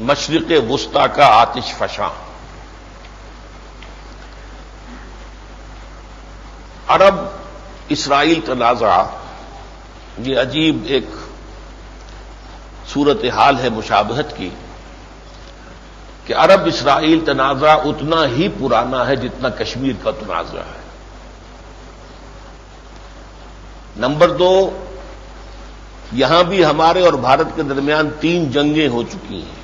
مشرق وسطی کا آتش فشاں۔ عرب اسرائیل تنازع یہ عجیب ایک صورت حال ہے مشابہت کی کہ عرب اسرائیل تنازع اتنا ہی پرانا ہے جتنا کشمیر کا تنازع ہے۔ نمبر دو، یہاں بھی ہمارے اور بھارت کے درمیان تین جنگیں ہو چکی ہیں۔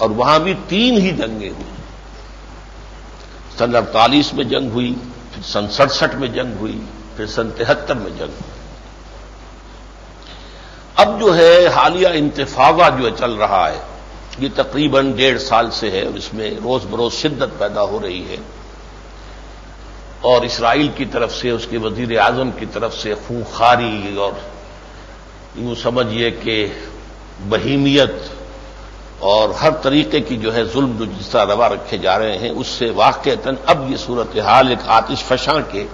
اور وہاں بھی تین ہی جنگیں ہوئی۔ سن اڑتالیس میں جنگ ہوئی، پھر سن سڑسٹھ میں جنگ ہوئی، پھر سن تہتر میں جنگ ہوئی۔ اب جو ہے، حالیہ انتفاقہ جو چل رہا ہے، یہ تقریباً ڈیڑھ سال سے ہے، اور اس میں روز بروز شدت پیدا ہو رہی ہے۔ اور اسرائیل کی طرف سے، اس کے وزیر اعظم کی طرف سے خونخاری اور یوں سمجھیے کہ بہیمیت اور ہر طریقے کی جو ہے ظلم جو جس طرح روا رکھے جا رہے ہیں، اس سے واقع اب یہ صورتحال ایک آتش فشاں کے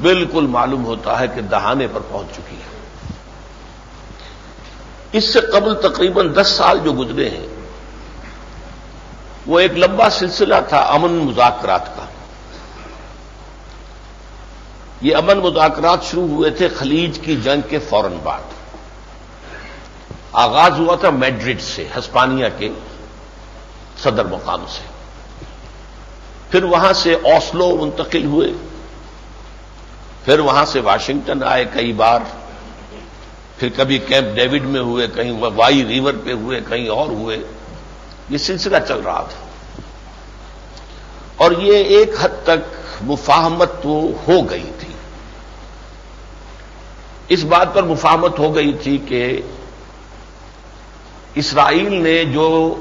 بالکل معلوم ہوتا ہے کہ دہانے پر پہنچ چکی ہے۔ اس سے قبل تقریباً دس سال جو گزرے ہیں، وہ ایک لمبا سلسلہ تھا امن مذاکرات کا۔ یہ امن مذاکرات شروع ہوئے تھے خلیج کی جنگ کے فوراً بعد۔ آغاز ہوا تھا میڈرڈ سے، ہسپانیہ کے صدر مقام سے۔ پھر وہاں سے اوسلو منتقل ہوئے۔ پھر وہاں سے واشنگٹن آئے کئی بار۔ پھر کبھی کیمپ ڈیوڈ میں ہوئے، کہیں وائی ریور پہ ہوئے، کہیں اور ہوئے۔ یہ سلسلہ چل رہا تھا۔ اور یہ ایک حد تک مفاہمت تو ہو گئی تھی۔ اس بات پر مفاہمت ہو گئی تھی کہ اسرائیل نے جو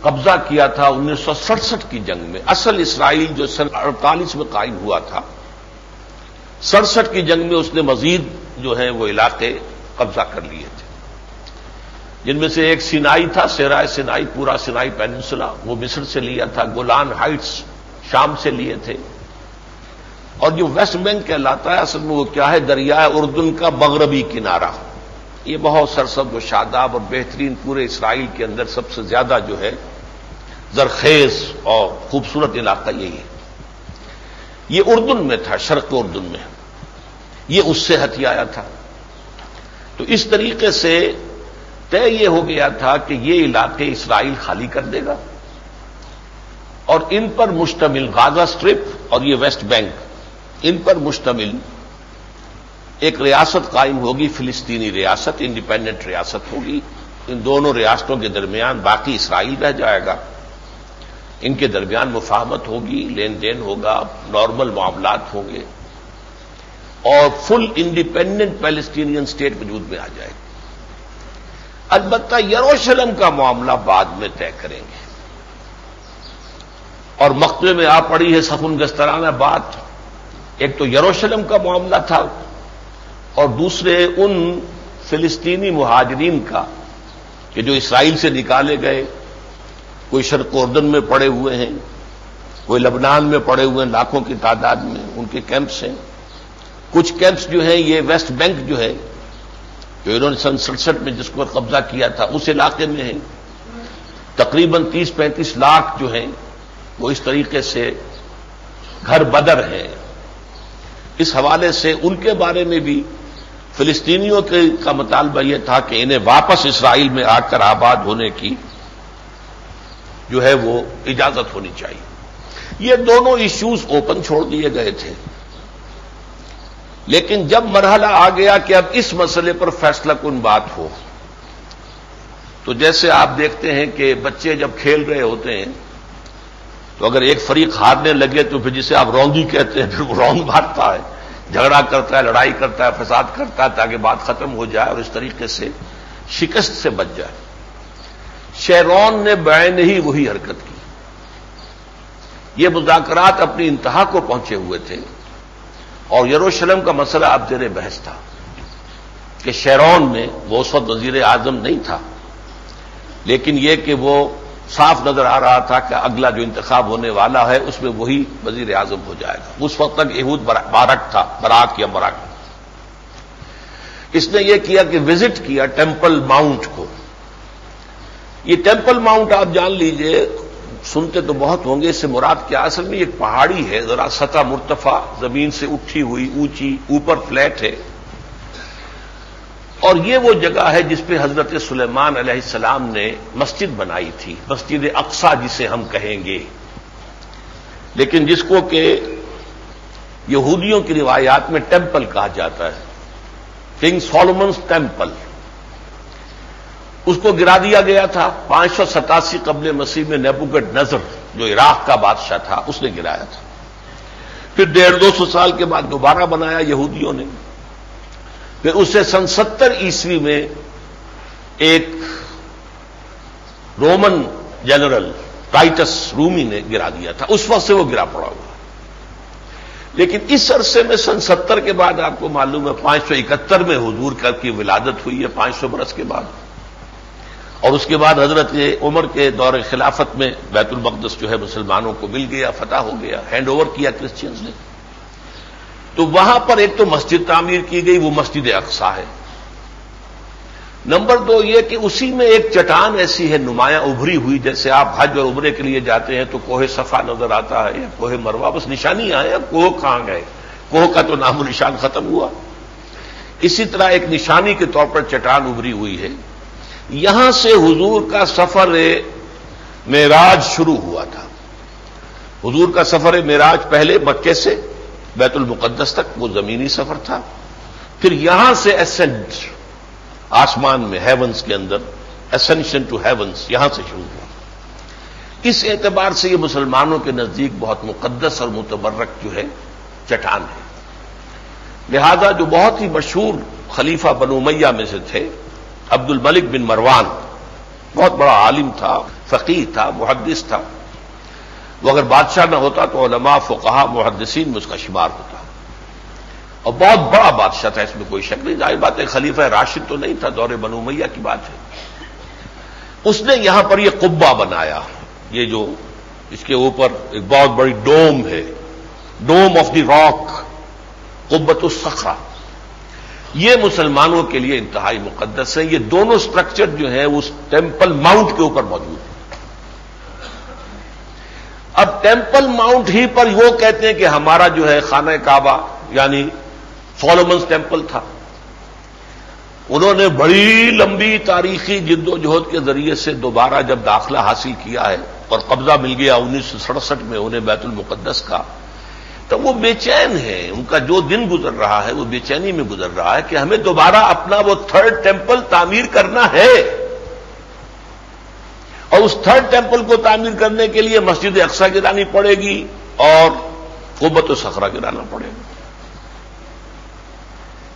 قبضہ کیا تھا انیس سو سڑسٹھ کی جنگ میں، اصل اسرائیل جو سن اڑتالیس میں قائم ہوا تھا، سڑسٹھ کی جنگ میں اس نے مزید جو ہے وہ علاقے قبضہ کر لیے تھے۔ جن میں سے ایک سینائی تھا، سیرائے سینائی، پورا سینائی پیننسلا، وہ مصر سے لیا تھا، گولان ہائٹس شام سے لیے تھے۔ اور جو ویسٹ بینک کہلاتا ہے، اصل میں وہ کیا ہے دریائے اردن کا مغربی کنارہ۔ یہ بہت سرسب و شاداب اور بہترین پورے اسرائیل کے اندر سب سے زیادہ جو ہے زرخیز اور خوبصورت علاقہ یہی ہے۔ یہ اردن میں تھا، شرق اردن میں۔ یہ اس سے ہتھیایا تھا۔ تو اس طریقے سے طے یہ ہو گیا تھا کہ یہ علاقے اسرائیل خالی کر دے گا۔ اور ان پر مشتمل غازہ اسٹرپ اور یہ ویسٹ بینک، ان پر مشتمل ایک ریاست قائم ہوگی، فلسطینی ریاست انڈیپینڈنٹ ریاست ہوگی۔ ان دونوں ریاستوں کے درمیان باقی اسرائیل رہ جائے گا۔ ان کے درمیان مفاہمت ہوگی، لین دین ہوگا نارمل معاملات ہوں گے۔ اور فل انڈیپینڈنٹ پیلسٹینین اسٹیٹ وجود میں آ جائے گی۔ البتہ یروشلم کا معاملہ بعد میں طے کریں گے۔ اور مقبے میں آ پڑی ہے سخن گسترانہ بات۔ ایک تو یروشلم کا معاملہ تھا۔ اور دوسرے ان فلسطینی مہاجرین کا کہ جو اسرائیل سے نکالے گئے، کوئی شرق اردن میں پڑے ہوئے ہیں، کوئی لبنان میں پڑے ہوئے ہیں، لاکھوں کی تعداد میں ان کے کیمپس ہیں۔ کچھ کیمپس جو ہیں، یہ ویسٹ بینک جو ہے، جو انہوں نے سن سڑسٹھ میں جس کو قبضہ کیا تھا، اس علاقے میں ہیں۔ تقریباً تیس پینتیس لاکھ جو ہیں، وہ اس طریقے سے گھر بدر ہیں۔ اس حوالے سے ان کے بارے میں بھی فلسطینیوں کے کا مطالبہ یہ تھا کہ انہیں واپس اسرائیل میں آ کر آباد ہونے کی جو ہے وہ اجازت ہونی چاہیے۔ یہ دونوں ایشوز اوپن چھوڑ دیے گئے تھے۔ لیکن جب مرحلہ آ گیا کہ اب اس مسئلے پر فیصلہ کن بات ہو، تو جیسے آپ دیکھتے ہیں کہ بچے جب کھیل رہے ہوتے ہیں، تو اگر ایک فریق ہارنے لگے تو پھر جسے آپ رونگی کہتے ہیں، پھر وہ رونگ مارتا ہے۔ جھگڑا کرتا ہے، لڑائی کرتا ہے، فساد کرتا ہے تاکہ بات ختم ہو جائے اور اس طریقے سے شکست سے بچ جائے۔ شیرون نے بین ہی وہی حرکت کی۔ یہ مذاکرات اپنی انتہا کو پہنچے ہوئے تھے اور یروشلم کا مسئلہ اب زیر بحث تھا کہ شیرون میں وہ اس وقت وزیر اعظم نہیں تھا، لیکن یہ کہ وہ صاف نظر آ رہا تھا کہ اگلا جو انتخاب ہونے والا ہے، اس میں وہی وزیر اعظم ہو جائے گا۔ اس وقت تک یہود بارک تھا براک یا مراک اس نے یہ کیا کہ وزٹ کیا ٹیمپل ماؤنٹ کو۔ یہ ٹیمپل ماؤنٹ آپ جان لیجیے، سنتے تو بہت ہوں گے، اس سے مراد کیا؟ اصل میں ایک پہاڑی ہے، ذرا سطح مرتفع، زمین سے اٹھی ہوئی، اونچی، اوپر فلیٹ ہے۔ اور یہ وہ جگہ ہے جس پہ حضرت سلیمان علیہ السلام نے مسجد بنائی تھی، مسجد اقسا جسے ہم کہیں گے۔ لیکن جس کو کہ یہودیوں کی روایات میں ٹیمپل کہا جاتا ہے، کنگ سولومنس ٹیمپل۔ اس کو گرا دیا گیا تھا پانچ سو ستاسی قبل مسیح میں نیبوگڈ نظر، جو عراق کا بادشاہ تھا، اس نے گرایا تھا۔ پھر ڈیڑھ دو سو سال کے بعد دوبارہ بنایا یہودیوں نے۔ پھر اسے سن ستر عیسوی میں ایک رومن جنرل ٹائٹس رومی نے گرا دیا تھا۔ اس وقت سے وہ گرا پڑا ہوا۔ لیکن اس عرصے میں سن ستر کے بعد آپ کو معلوم ہے پانچ سو اکہتر میں حضور کر کی ولادت ہوئی ہے پانچ سو برس کے بعد۔ اور اس کے بعد حضرت عمر کے دور خلافت میں بیت المقدس جو ہے مسلمانوں کو مل گیا، فتح ہو گیا ہینڈ اوور کیا کرسچنس نے۔ تو وہاں پر ایک تو مسجد تعمیر کی گئی، وہ مسجد اقسا ہے۔ نمبر دو یہ کہ اسی میں ایک چٹان ایسی ہے، نمایاں ابھری ہوئی، جیسے آپ حج اور ابھرے کے لیے جاتے ہیں تو کوہ صفا نظر آتا ہے، یا کوہ مروا بس نشانی آئے اب کوہ کہاں گئے کوہ کا تو نام و نشان ختم ہوا۔ اسی طرح ایک نشانی کے طور پر چٹان ابھری ہوئی ہے۔ یہاں سے حضور کا سفر معراج شروع ہوا تھا۔ حضور کا سفر معراج پہلے مکے سے بیت المقدس تک وہ زمینی سفر تھا۔ پھر یہاں سے اسینٹ آسمان میں ہیونس کے اندر اسینشن ٹو ہیونس یہاں سے شروع ہوا۔ اس اعتبار سے یہ مسلمانوں کے نزدیک بہت مقدس اور متبرک جو ہے چٹان ہے۔ لہذا جو بہت ہی مشہور خلیفہ بنو میہ میں سے تھے عبد الملک بن مروان، بہت بڑا عالم تھا فقیر تھا، محدث تھا۔ وہ اگر بادشاہ نہ ہوتا تو علماء فقہا محدثین میں اس کا شمار ہوتا۔ اور بہت بڑا بادشاہ تھا، اس میں کوئی شک نہیں۔ ظاہر بات ہے، خلیفہ راشد تو نہیں تھا، دور بنو میاں کی بات ہے۔ اس نے یہاں پر یہ قبا بنایا۔ یہ جو اس کے اوپر ایک بہت بڑی ڈوم ہے۔ ڈوم آف دی راک قبت السخرا یہ مسلمانوں کے لیے انتہائی مقدس ہے۔ یہ دونوں سٹرکچر جو ہیں اس ٹیمپل ماؤنٹ کے اوپر موجود اب ٹیمپل ماؤنٹ ہی پر وہ کہتے ہیں کہ ہمارا جو ہے خانہ کعبہ یعنی سولومنس ٹیمپل تھا۔ انہوں نے بڑی لمبی تاریخی جد و جہد کے ذریعے سے دوبارہ جب داخلہ حاصل کیا ہے اور قبضہ مل گیا انیس سو سڑسٹھ میں انہیں بیت المقدس کا، تو وہ بے چین ہے ان کا جو دن گزر رہا ہے وہ بے چینی میں گزر رہا ہے کہ ہمیں دوبارہ اپنا وہ تھرڈ ٹیمپل تعمیر کرنا ہے۔ اور اس تھرڈ ٹیمپل کو تعمیر کرنے کے لیے مسجد اقسا گرانی پڑے گی اور قبت و سخرا گرانا پڑے گا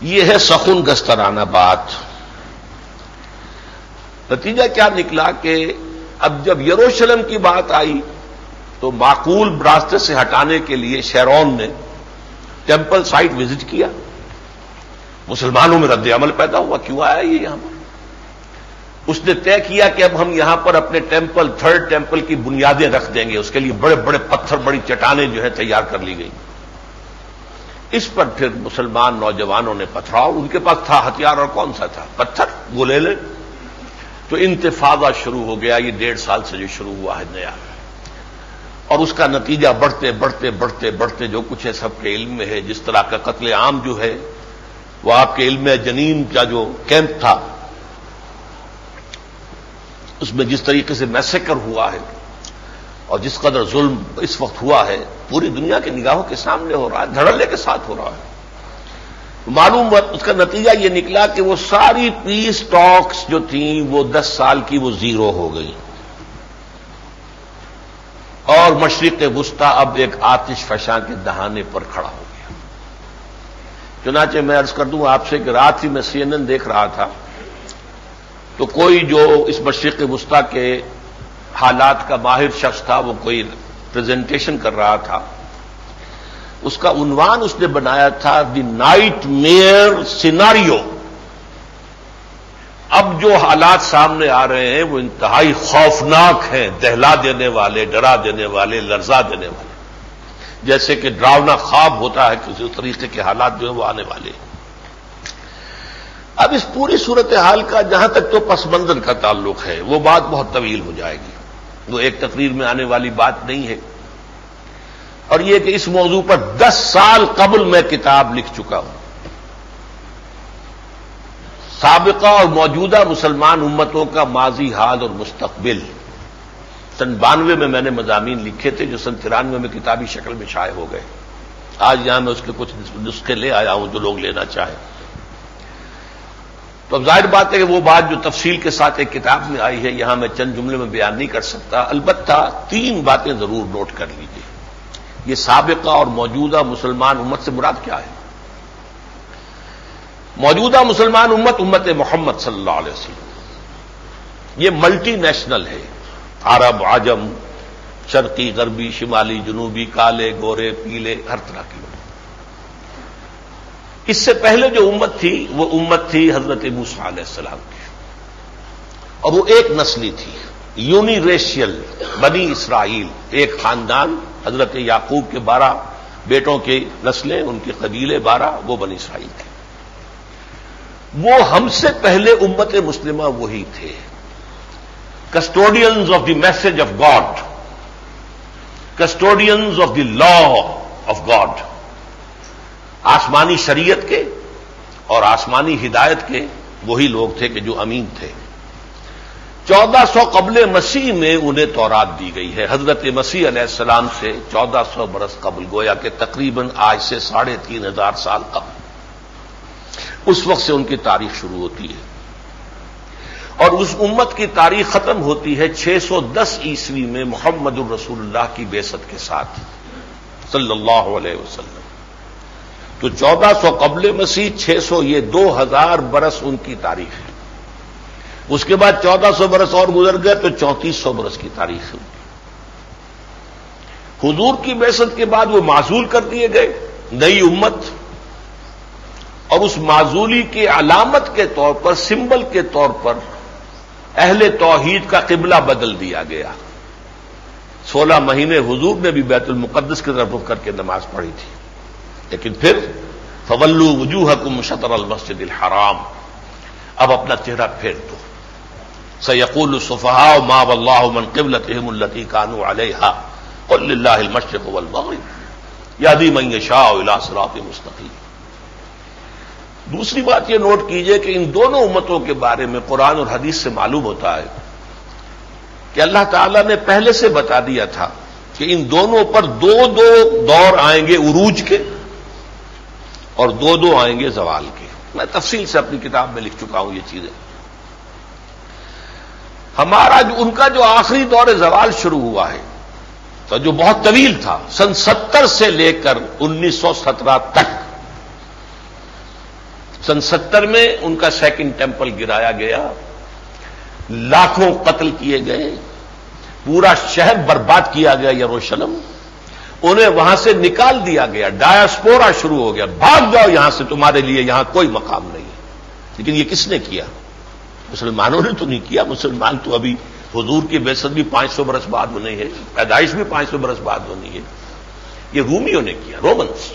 یہ ہے سخن گسترانہ بات۔ نتیجہ کیا نکلا کہ اب جب یروشلم کی بات آئی تو معقول راستے سے ہٹانے کے لیے شیرون نے ٹیمپل سائٹ وزٹ کیا۔ مسلمانوں میں رد عمل پیدا ہوا۔ کیوں آیا یہ یہاں پر؟ اس نے طے کیا کہ اب ہم یہاں پر اپنے ٹیمپل، تھرڈ ٹیمپل کی بنیادیں رکھ دیں گے، اس کے لیے بڑے بڑے پتھر، بڑی چٹانیں جو ہے تیار کر لی گئی۔ اس پر پھر مسلمان نوجوانوں نے پتھراؤ، ان کے پاس تھا ہتھیار، اور کون سا تھا؟ پتھر وہ لے لے تو انتفاضہ شروع ہو گیا، یہ ڈیڑھ سال سے جو شروع ہوا ہے نیا۔ اور اس کا نتیجہ بڑھتے بڑھتے بڑھتے بڑھتے جو کچھ ہے سب کے علم میں ہے۔ جس طرح کا قتل عام جو ہے، وہ آپ کے علم جنین کا جو کیمپ تھا اس میں جس طریقے سے میسیکر ہوا ہے اور جس قدر ظلم اس وقت ہوا ہے، پوری دنیا کے نگاہوں کے سامنے ہو رہا ہے، دھڑلے کے ساتھ ہو رہا ہے۔ معلوم اس کا نتیجہ یہ نکلا کہ وہ ساری پیس ٹاکس جو تھیں، وہ دس سال کی وہ زیرو ہو گئی۔ اور مشرق وسطی اب ایک آتش فشاں کے دہانے پر کھڑا ہو گیا۔ چنانچہ میں عرض کر دوں، آپ سے کہ رات ہی میں سی این این دیکھ رہا تھا۔ تو کوئی جو اس مشرق وسطی کے حالات کا ماہر شخص تھا، وہ کوئی پریزنٹیشن کر رہا تھا۔ اس کا عنوان اس نے بنایا تھا دی نائٹ میئر سیناریو اب جو حالات سامنے آ رہے ہیں، وہ انتہائی خوفناک ہیں، دہلا دینے والے، ڈرا دینے والے، لرزا دینے والے۔ جیسے کہ ڈراؤنا خواب ہوتا ہے، کسی طریقے کے حالات جو ہیں، وہ آنے والے اب اس پوری صورتحال کا جہاں تک تو پس منظر کا تعلق ہے، وہ بات بہت طویل ہو جائے گی۔ وہ ایک تقریر میں آنے والی بات نہیں ہے۔ اور یہ کہ اس موضوع پر دس سال قبل میں کتاب لکھ چکا ہوں۔ سابقہ اور موجودہ مسلمان امتوں کا ماضی، حال اور مستقبل۔ سن بانوے میں میں نے مضامین لکھے تھے جو سن ترانوے میں کتابی شکل میں شائع ہو گئے۔ آج یہاں میں اس کے کچھ نسخے لے آیا ہوں جو لوگ لینا چاہیں۔ تو اب ظاہر بات ہے کہ وہ بات جو تفصیل کے ساتھ ایک کتاب میں آئی ہے، یہاں میں چند جملے میں بیان نہیں کر سکتا۔ البتہ تین باتیں ضرور نوٹ کر لیجیے یہ سابقہ اور موجودہ مسلمان امت سے مراد کیا ہے؟ موجودہ مسلمان امت امت محمد صلی اللہ علیہ وسلم۔ یہ ملٹی نیشنل ہے۔ عرب، عجم، شرقی، غربی، شمالی، جنوبی، کالے، گورے، پیلے، ہر طرح کی۔ اس سے پہلے جو امت تھی، وہ امت تھی حضرت موسا علیہ السلام کی۔ اور وہ ایک نسلی تھی یونی ریشیل بنی اسرائیل۔ ایک خاندان، حضرت یعقوب کے بارہ بیٹوں کی نسلیں، ان کے قبیلے بارہ، وہ بنی اسرائیل تھے۔ وہ ہم سے پہلے امت مسلمہ وہی تھے۔ Custodians of the message of God custodians of the law of God آسمانی شریعت کے اور آسمانی ہدایت کے وہی لوگ تھے کہ جو امین تھے۔ چودہ سو قبل مسیح میں انہیں تورات دی گئی ہے۔ حضرت مسیح علیہ السلام سے چودہ سو برس قبل، گویا کہ تقریباً آج سے ساڑھے تین ہزار سال قبل۔ اس وقت سے ان کی تاریخ شروع ہوتی ہے۔ اور اس امت کی تاریخ ختم ہوتی ہے چھ سو دس عیسوی میں محمد الرسول اللہ کی بےست کے ساتھ، صلی اللہ علیہ وسلم۔ تو چودہ سو قبل مسیح، چھ سو یہ دو ہزار برس ان کی تاریخ ہے۔ اس کے بعد چودہ سو برس اور گزر گئے تو چونتیس سو برس کی تاریخ ہے۔ حضور کی بحثت کے بعد وہ معذول کر دیے گئے، نئی امت۔ اور اس معذولی کی علامت کے طور پر، سمبل کے طور پر اہل توحید کا قبلہ بدل دیا گیا۔ سولہ مہینے حضور نے بھی بیت المقدس کی طرف کر کے نماز پڑھی تھی۔ لیکن پھر فولو وجوہ کم شطر المسجد الحرام۔ اب اپنا چہرہ پھیر دو۔ سیقول الصفحاء ما واللہ من قبلتهم التي كانوا عليها قل لله المشرق والمغرب۔ یادی من یشاء الى صراط مستقیم۔ دوسری بات یہ نوٹ کیجیے کہ ان دونوں امتوں کے بارے میں قرآن اور حدیث سے معلوم ہوتا ہے کہ اللہ تعالی نے پہلے سے بتا دیا تھا کہ ان دونوں پر دو دو دور آئیں گے عروج کے۔ اور دو دو آئیں گے زوال کے۔ میں تفصیل سے اپنی کتاب میں لکھ چکا ہوں یہ چیزیں۔ ہمارا جو ان کا جو آخری دور زوال شروع ہوا ہے، تو جو بہت طویل تھا، سن ستر سے لے کر انیس سو سترہ تک۔ سن ستر میں ان کا سیکنڈ ٹیمپل گرایا گیا۔ لاکھوں قتل کیے گئے۔ پورا شہر برباد کیا گیا یروشلم۔ انہیں وہاں سے نکال دیا گیا۔ ڈایاسپورا شروع ہو گیا۔ بھاگ جاؤ یہاں سے، تمہارے لیے یہاں کوئی مقام نہیں ہے۔ لیکن یہ کس نے کیا؟ مسلمانوں نے تو نہیں کیا۔ مسلمان تو ابھی حضور کی بےسط بھی پانچ سو برس بعد ہونے ہے پیدائش بھی پانچ سو برس بعد ہونی ہے۔ یہ رومیوں نے کیا رومنس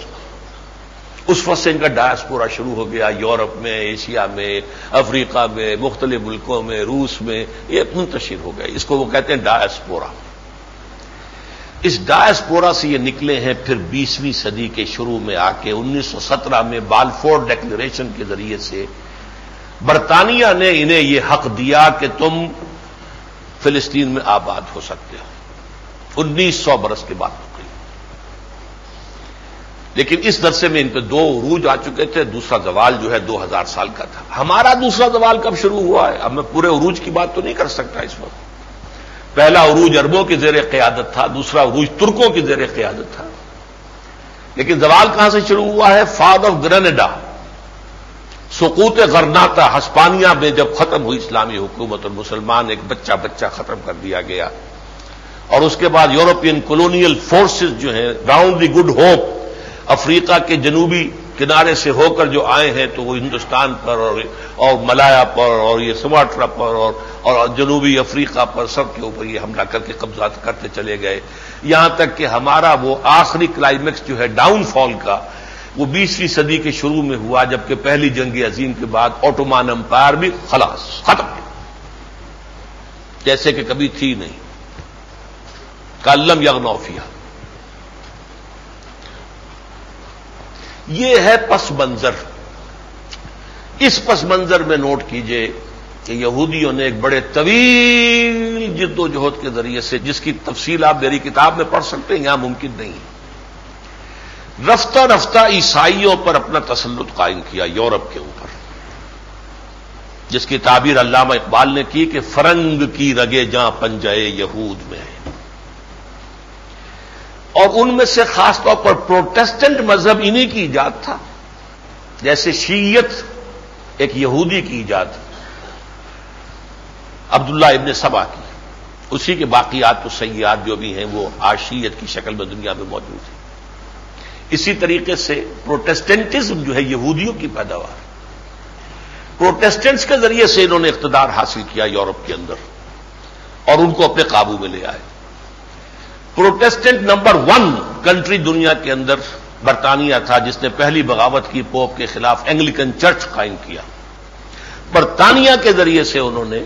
اس وقت سے ان کا ڈایاسپورا شروع ہو گیا۔ یورپ میں، ایشیا میں، افریقہ میں، مختلف ملکوں میں، روس میں، یہ منتشر ہو گئے اس کو وہ کہتے ہیں ڈایاسپورا۔ اس ڈائسپورا سے یہ نکلے ہیں پھر بیسویں صدی کے شروع میں آ کے انیس سو سترہ میں بالفور ڈیکلریشن کے ذریعے سے برطانیہ نے انہیں یہ حق دیا کہ تم فلسطین میں آباد ہو سکتے ہو۔ انیس سو برس کے بعد لیکن اس درسے میں ان پہ دو عروج آ چکے تھے، دوسرا زوال جو ہے دو ہزار سال کا تھا۔ ہمارا دوسرا زوال کب شروع ہوا ہے؟ اب میں پورے عروج کی بات تو نہیں کر سکتا اس وقت۔ پہلا عروج اربوں کی زیر قیادت تھا، دوسرا عروج ترکوں کی زیر قیادت تھا۔ لیکن زوال کہاں سے شروع ہوا ہے؟ فاد آف گرنڈا سکوت غرناتا، ہسپانیہ میں جب ختم ہوئی اسلامی حکومت اور مسلمان ایک بچہ بچہ ختم کر دیا گیا۔ اور اس کے بعد یورپین کولونیل فورسز جو ہیں، راؤنڈ دی گڈ ہوپ، افریقہ کے جنوبی کنارے سے ہو کر جو آئے ہیں تو وہ ہندوستان پر اور اور ملایا پر اور یہ سماٹرا پر اور اور جنوبی افریقہ پر سب کے اوپر یہ حملہ کر کے قبضات کرتے چلے گئے۔ یہاں تک کہ ہمارا وہ آخری کلائمیکس جو ہے ڈاؤن فال کا، وہ بیسویں صدی کے شروع میں ہوا جبکہ پہلی جنگ عظیم کے بعد آٹومان امپائر بھی خلاص، ختم۔ جیسے کہ کبھی تھی نہیں۔ کالم یغنوفیا یہ ہے پس منظر۔ اس پس منظر میں نوٹ کیجیے کہ یہودیوں نے ایک بڑے طویل جد و جہد کے ذریعے سے جس کی تفصیل آپ میری کتاب میں پڑھ سکتے ہیں، یہاں ممکن نہیں۔ رفتہ رفتہ عیسائیوں پر اپنا تسلط قائم کیا یورپ کے اوپر۔ جس کی تعبیر علامہ اقبال نے کی کہ فرنگ کی رگے جاں پنجائے یہود میں۔ اور ان میں سے خاص طور پر پروٹیسٹنٹ مذہب انہی کی ایجاد تھا۔ جیسے شیعت ایک یہودی کی ایجاد عبداللہ ابن سبا کی۔ اسی کے باقیات تو سیاحت جو بھی ہیں، وہ آشیت کی شکل میں دنیا میں موجود ہیں۔ اسی طریقے سے پروٹیسٹنٹزم جو ہے یہودیوں کی پیداوار۔ پروٹیسٹنٹس کے ذریعے سے انہوں نے اقتدار حاصل کیا یورپ کے اندر اور ان کو اپنے قابو میں لے آئے۔ پروٹیسٹنٹ نمبر ون کنٹری دنیا کے اندر برطانیہ تھا، جس نے پہلی بغاوت کی پوپ کے خلاف اینگلیکن چرچ قائم کیا۔ برطانیہ کے ذریعے سے انہوں نے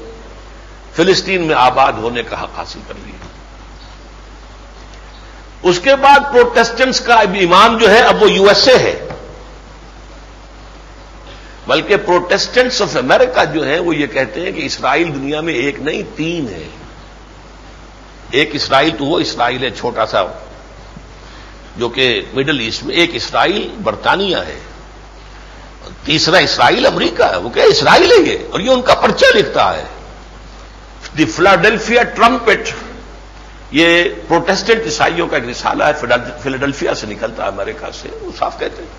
فلسطین میں آباد ہونے کا حق حاصل کر لیا۔ اس کے بعد پروٹیسٹنٹس کا امام جو ہے، اب وہ یو ایس اے ہے۔ بلکہ پروٹیسٹنٹس آف امریکہ جو ہے وہ یہ کہتے ہیں کہ اسرائیل دنیا میں ایک نہیں، تین ہے ایک اسرائیل تو وہ اسرائیل ہے، چھوٹا سا جو کہ مڈل ایسٹ میں ایک اسرائیل برطانیہ ہے۔ تیسرا اسرائیل امریکہ ہے، وہ کہ اسرائیل ہے یہ، اور یہ ان کا پرچہ لکھتا ہے۔ دی فلاڈیلفیا ٹرمپٹ، یہ پروٹیسٹنٹ عیسائیوں کا ایک رسالہ ہے فلاڈیلفیا سے نکلتا ہے امریکہ سے، وہ صاف کہتے ہیں۔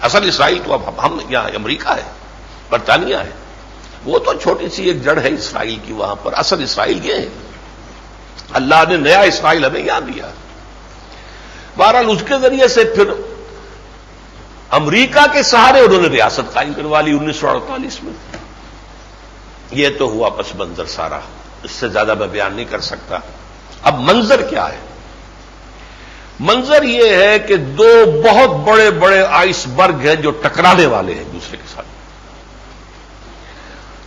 اصل اسرائیل تو اب ہم یہاں امریکہ ہے، برطانیہ ہے۔ وہ تو چھوٹی سی ایک جڑ ہے اسرائیل کی وہاں پر، اصل اسرائیل یہ ہے۔ اللہ نے نیا اسرائیل ہمیں یاد دیا۔ بہرحال اس کے ذریعے سے پھر امریکہ کے سہارے انہوں نے ریاست قائم کروا لی انیس سو اڑتالیس میں۔ یہ تو ہوا پس منظر سارا۔ اس سے زیادہ میں بیان نہیں کر سکتا۔ اب منظر کیا ہے؟ منظر یہ ہے کہ دو بہت بڑے بڑے آئس برگ ہیں جو ٹکرانے والے ہیں دوسرے کے ساتھ۔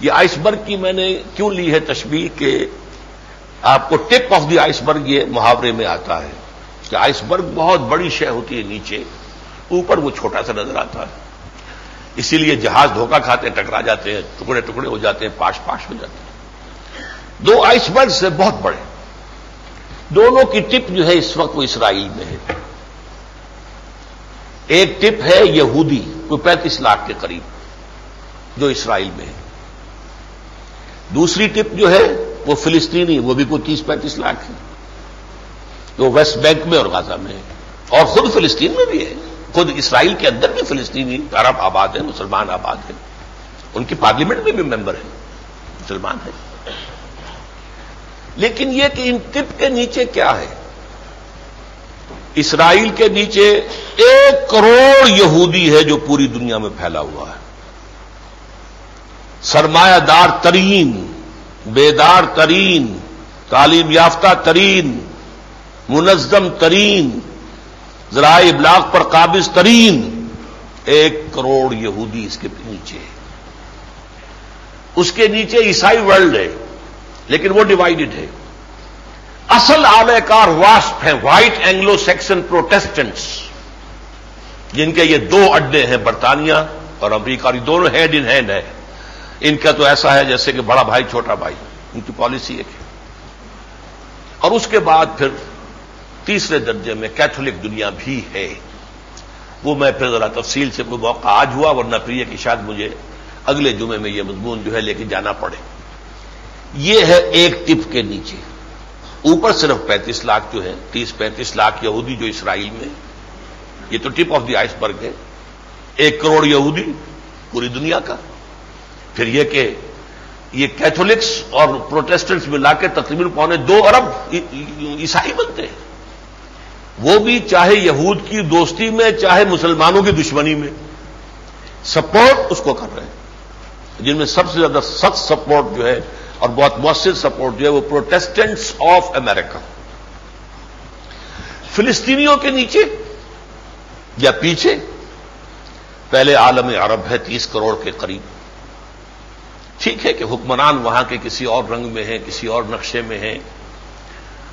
یہ آئس برگ کی میں نے کیوں لی ہے تشبیح کہ آپ کو ٹپ آف دی آئس برگ یہ محاورے میں آتا ہے کہ آئس برگ بہت بڑی شے ہوتی ہے نیچے، اوپر وہ چھوٹا سا نظر آتا ہے۔ اسی لیے جہاز دھوکہ کھاتے ہیں، ٹکرا جاتے ہیں، ٹکڑے ٹکڑے ہو جاتے ہیں، پاش پاش ہو جاتے ہیں۔ دو آئس برگ سے بہت بڑے۔ دونوں کی ٹپ جو ہے اس وقت وہ اسرائیل میں ہے۔ ایک ٹپ ہے یہودی، کوئی پینتیس لاکھ کے قریب، جو اسرائیل میں ہے۔ دوسری ٹپ جو ہے وہ فلسطینی، وہ بھی کوئی تیس پینتیس لاکھ ہے وہ ویسٹ بینک میں اور غازہ میں ہے اور خود فلسطین میں بھی ہے خود اسرائیل کے اندر بھی فلسطینی، عرب آباد ہیں، مسلمان آباد ہیں۔ ان کی پارلیمنٹ میں بھی ممبر ہیں۔ مسلمان ہیں۔ لیکن یہ کہ ان ٹپ کے نیچے کیا ہے؟ اسرائیل کے نیچے ایک کروڑ یہودی ہے جو پوری دنیا میں پھیلا ہوا ہے۔ سرمایہ دار ترین بیدار ترین، تعلیم یافتہ ترین، منظم ترین، ذرائع ابلاغ پر قابض ترین، ایک کروڑ یہودی اس کے نیچے اس کے نیچے عیسائی ورلڈ ہے، لیکن وہ ڈیوائڈڈ ہے۔ اصل آلے کار واسپ ہیں وائٹ اینگلو سیکشن پروٹیسٹنٹس جن کے یہ دو اڈے ہیں، برطانیہ اور امریکہ، اور یہ دونوں ہینڈ ان ہینڈ ہے ان کا تو ایسا ہے جیسے کہ بڑا بھائی، چھوٹا بھائی، ان کی پالیسی ایک ہے۔ اور اس کے بعد پھر تیسرے درجے میں کیتھولک دنیا بھی ہے۔ وہ میں پھر ذرا تفصیل سے کوئی موقع آج ہوا، ورنہ پھر کہ شاید مجھے اگلے جمعے میں یہ مضمون جو ہے لے کے جانا پڑے۔ یہ ہے ایک ٹپ کے نیچے۔ اوپر صرف پینتیس لاکھ جو ہے، تیس، پینتیس لاکھ یہودی جو اسرائیل میں، یہ تو ٹپ آف دی آئس برگ ہے۔ ایک کروڑ یہودی پوری دنیا کا۔ پھر یہ کہ یہ کیتھولکس اور پروٹیسٹنٹس ملا کے تقریباً پونے دو ارب عیسائی بنتے ہیں۔ وہ بھی چاہے یہود کی دوستی میں، چاہے مسلمانوں کی دشمنی میں۔ سپورٹ اس کو کر رہے ہیں۔ جن میں سب سے زیادہ سخت سپورٹ جو ہے اور بہت مؤثر سپورٹ جو ہے وہ پروٹیسٹنٹس آف امریکہ فلسطینیوں کے نیچے یا پیچھے، پہلے عالم عرب ہے تیس کروڑ کے قریب۔ ٹھیک ہے کہ حکمران وہاں کے کسی اور رنگ میں ہیں، کسی اور نقشے میں ہیں۔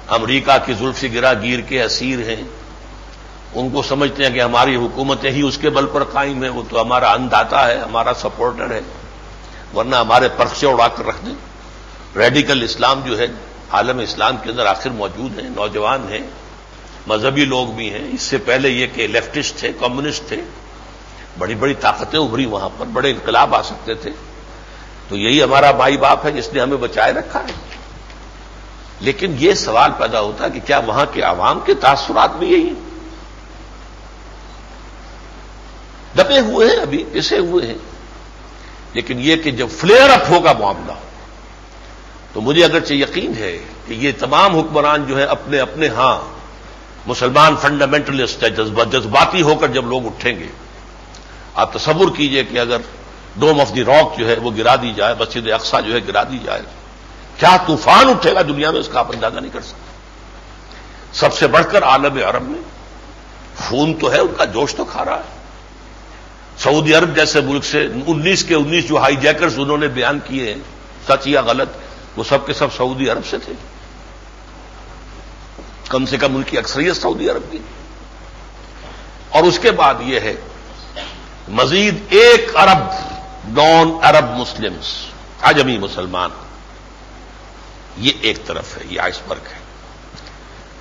امریکہ کی زلفی گرا گیر کے اسیر ہیں۔ ان کو سمجھتے ہیں کہ ہماری حکومتیں ہی اس کے بل پر قائم ہیں، وہ تو ہمارا انداتا ہے، ہمارا سپورٹر ہے۔ ورنہ ہمارے پرخشے اڑا کر رکھ دیں۔ ریڈیکل اسلام جو ہے، عالم اسلام کے اندر آخر موجود ہیں، نوجوان ہیں۔ مذہبی لوگ بھی ہیں۔ اس سے پہلے یہ کہ لیفٹسٹ تھے، کمیونسٹ تھے۔ بڑی بڑی طاقتیں ابھری وہاں پر، بڑے انقلاب آ سکتے تھے۔ تو یہی ہمارا بھائی باپ ہے جس نے ہمیں بچائے رکھا ہے۔ لیکن یہ سوال پیدا ہوتا ہے کہ کیا وہاں کے عوام کے تاثرات بھی یہی ہیں؟ دبے ہوئے ہیں ابھی، پسے ہوئے ہیں۔ لیکن یہ کہ جب فلیئر اپ ہوگا معاملہ، تو مجھے اگرچہ یقین ہے کہ یہ تمام حکمران جو ہے اپنے اپنے ہاں مسلمان فنڈامنٹلسٹ ہے جذباتی ہو کر جب لوگ اٹھیں گے، آپ تصور کیجیے کہ اگر ڈوم آف دی راک جو ہے وہ گرا دی جائے، مسجد اقسا جو ہے گرا دی جائے۔ کیا طوفان اٹھے گا دنیا میں اس کا آپ اندازہ نہیں کر سکتے۔ سب سے بڑھ کر عالم عرب میں خون تو ہے، ان کا جوش تو کھا رہا ہے۔ سعودی عرب جیسے ملک سے انیس کے انیس جو ہائی جیکرز انہوں نے بیان کیے ہیں، سچ یا غلط، وہ سب کے سب سعودی عرب سے تھے۔ کم سے کم ان کی اکثریت سعودی عرب کی۔ اور اس کے بعد یہ ہے، مزید ایک ارب نان عرب مسلمس عجمی مسلمان یہ ایک طرف ہے، یہ آئس برگ ہے۔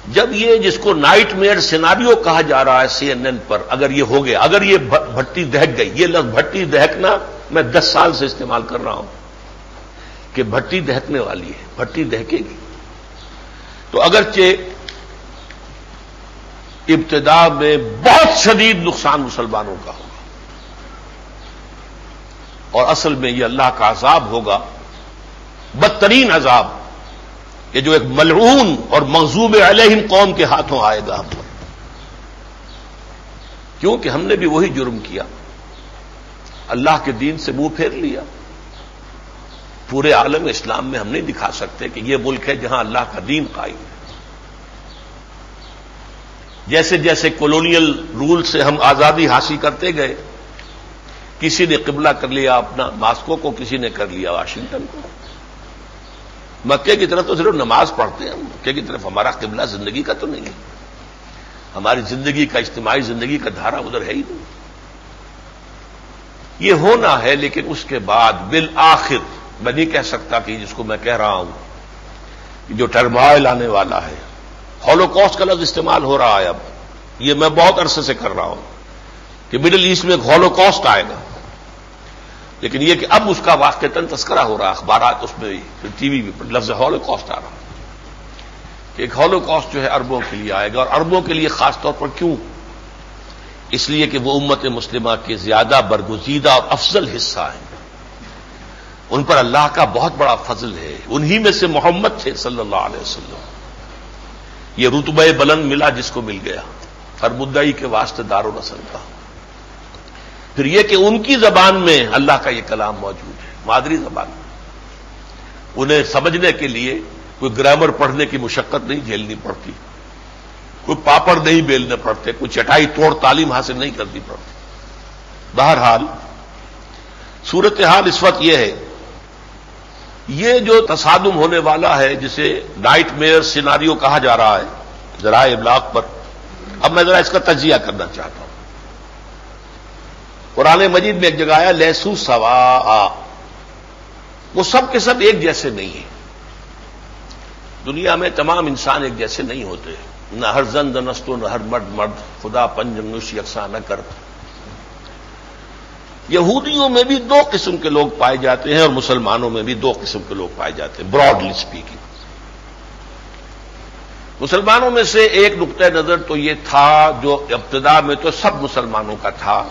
جب یہ جس کو نائٹ میئر سیناریو کہا جا رہا ہے سی این این پر، اگر یہ ہو گیا، اگر یہ بھٹی دہک گئی، یہ لفظ بھٹی دہکنا میں دس سال سے استعمال کر رہا ہوں کہ بھٹی دہکنے والی ہے، بھٹی دہکے گی۔ تو اگرچہ ابتدا میں بہت شدید نقصان مسلمانوں کا ہوگا اور اصل میں یہ اللہ کا عذاب ہوگا، بدترین عذاب، یہ جو ایک ملعون اور منظوب علیہم قوم کے ہاتھوں آئے گا ہم پر۔ کیونکہ ہم نے بھی وہی جرم کیا۔ اللہ کے دین سے منہ پھیر لیا۔ پورے عالم اسلام میں ہم نہیں دکھا سکتے کہ یہ ملک ہے جہاں اللہ کا دین قائم ہے۔ جیسے جیسے کولونیل رول سے ہم آزادی حاصل کرتے گئے کسی نے قبلہ کر لیا اپنا، ماسکو کو کسی نے کر لیا، واشنگٹن کو۔ مکے کی طرف تو صرف نماز پڑھتے ہیں، مکے کی طرف ہمارا قبلہ زندگی کا تو نہیں ہے۔ ہماری زندگی کا، اجتماعی زندگی کا دھارا ادھر ہے ہی نہیں۔ یہ ہونا ہے، لیکن اس کے بعد بالآخر، میں نہیں کہہ سکتا کہ جس کو میں کہہ رہا ہوں، کہ جو ٹرمائل آنے والا ہے۔ ہالوکاسٹ کا لفظ استعمال ہو رہا ہے اب۔ یہ میں بہت عرصے سے کر رہا ہوں کہ مڈل ایسٹ میں ایک ہالوکاسٹ آئے گا۔ لیکن یہ کہ اب اس کا واقع تن تذکرہ ہو رہا اخبارات اس میں ٹی وی بھی لفظ ہالو کاسٹ آ رہا کہ ایک ہالو کاسٹ جو ہے اربوں کے لیے آئے گا، اور اربوں کے لیے خاص طور پر کیوں؟ اس لیے کہ وہ امت مسلمہ کے زیادہ برگزیدہ اور افضل حصہ ہیں۔ ان پر اللہ کا بہت بڑا فضل ہے۔ انہی میں سے محمد تھے صلی اللہ علیہ وسلم۔ یہ رتبہ بلند ملا جس کو مل گیا، ہر مدعی کے واسطے دار و نسل کا۔ پھر یہ کہ ان کی زبان میں اللہ کا یہ کلام موجود ہے، مادری زبان۔ میں انہیں سمجھنے کے لیے کوئی گرامر پڑھنے کی مشقت نہیں جھیلنی پڑتی۔ کوئی پاپڑ نہیں بیلنے پڑتے، کوئی چٹائی توڑ، تعلیم حاصل نہیں کرنی پڑتی۔ بہرحال، صورتحال اس وقت یہ ہے، یہ جو تصادم ہونے والا ہے، جسے نائٹ میئر سیناریو کہا جا رہا ہے، ذرائع ابلاغ پر، اب میں ذرا اس کا تجزیہ کرنا چاہتا ہوں۔ قرآن مجید میں ایک جگہ آیا لہسو سوا وہ سب کے سب ایک جیسے نہیں ہیں۔ دنیا میں تمام انسان ایک جیسے نہیں ہوتے۔ نہ ہر زند نستو نہ ہر مرد مرد، خدا پنج یکساں نہ کر۔ یہودیوں میں بھی دو قسم کے لوگ پائے جاتے ہیں اور مسلمانوں میں بھی دو قسم کے لوگ پائے جاتے ہیں براڈلی اسپیکنگ مسلمانوں میں سے ایک نقطۂ نظر تو یہ تھا جو ابتدا میں تو سب مسلمانوں کا تھا۔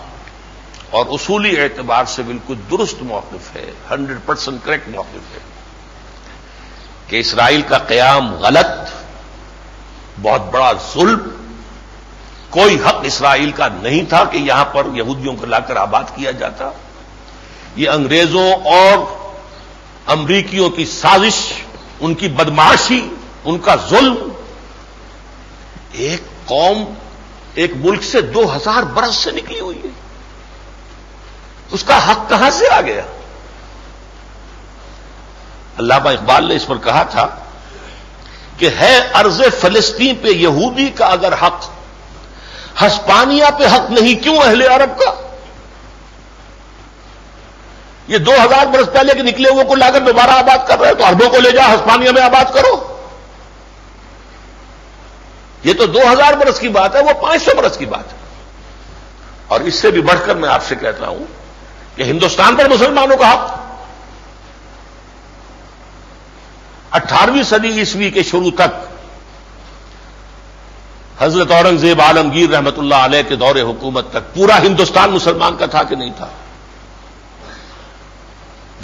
اور اصولی اعتبار سے بالکل درست موقف ہے، ہنڈریڈ پرسینٹ کریکٹ موقف ہے کہ اسرائیل کا قیام غلط، بہت بڑا ظلم، کوئی حق اسرائیل کا نہیں تھا کہ یہاں پر یہودیوں کو لا کر آباد کیا جاتا۔ یہ انگریزوں اور امریکیوں کی سازش، ان کی بدماشی ان کا ظلم۔ ایک قوم، ایک ملک سے دو ہزار برس سے نکلی ہوئی ہے۔ اس کا حق کہاں سے آ گیا؟ علامہ اقبال نے اس پر کہا تھا کہ ہے ارض فلسطین پہ یہودی کا اگر حق، ہسپانیہ پہ حق نہیں، کیوں اہل عرب کا؟ یہ دو ہزار برس پہلے کے نکلے ہوئے کو لا کر دوبارہ آباد کر رہے تو اربوں کو لے جا ہسپانیہ میں آباد کرو۔ یہ تو دو ہزار برس کی بات ہے، وہ پانچ سو برس کی بات ہے۔ اور اس سے بھی بڑھ کر میں آپ سے کہتا ہوں کہ ہندوستان پر مسلمانوں کا حق۔ اٹھارہویں صدی عیسوی کے شروع تک حضرت اورنگزیب عالمگیر رحمت اللہ علیہ کے دور حکومت تک پورا ہندوستان مسلمان کا تھا کہ نہیں تھا؟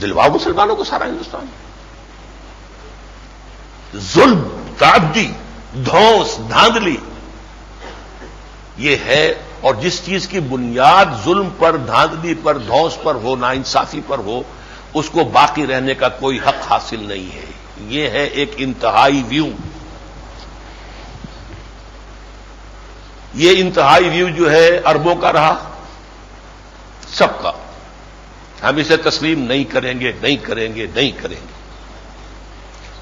دلواؤ مسلمانوں کو سارا ہندوستان۔ ظلم تعدی دھوس دھاندلی، یہ ہے اور جس چیز کی بنیاد ظلم پر، دھاندلی پر دھوس پر ہو نا انصافی پر ہو، اس کو باقی رہنے کا کوئی حق حاصل نہیں ہے۔ یہ ہے ایک انتہائی ویو یہ انتہائی ویو جو ہے اربوں کا رہا، سب کا۔ ہم اسے تسلیم نہیں کریں گے، نہیں کریں گے، نہیں کریں گے۔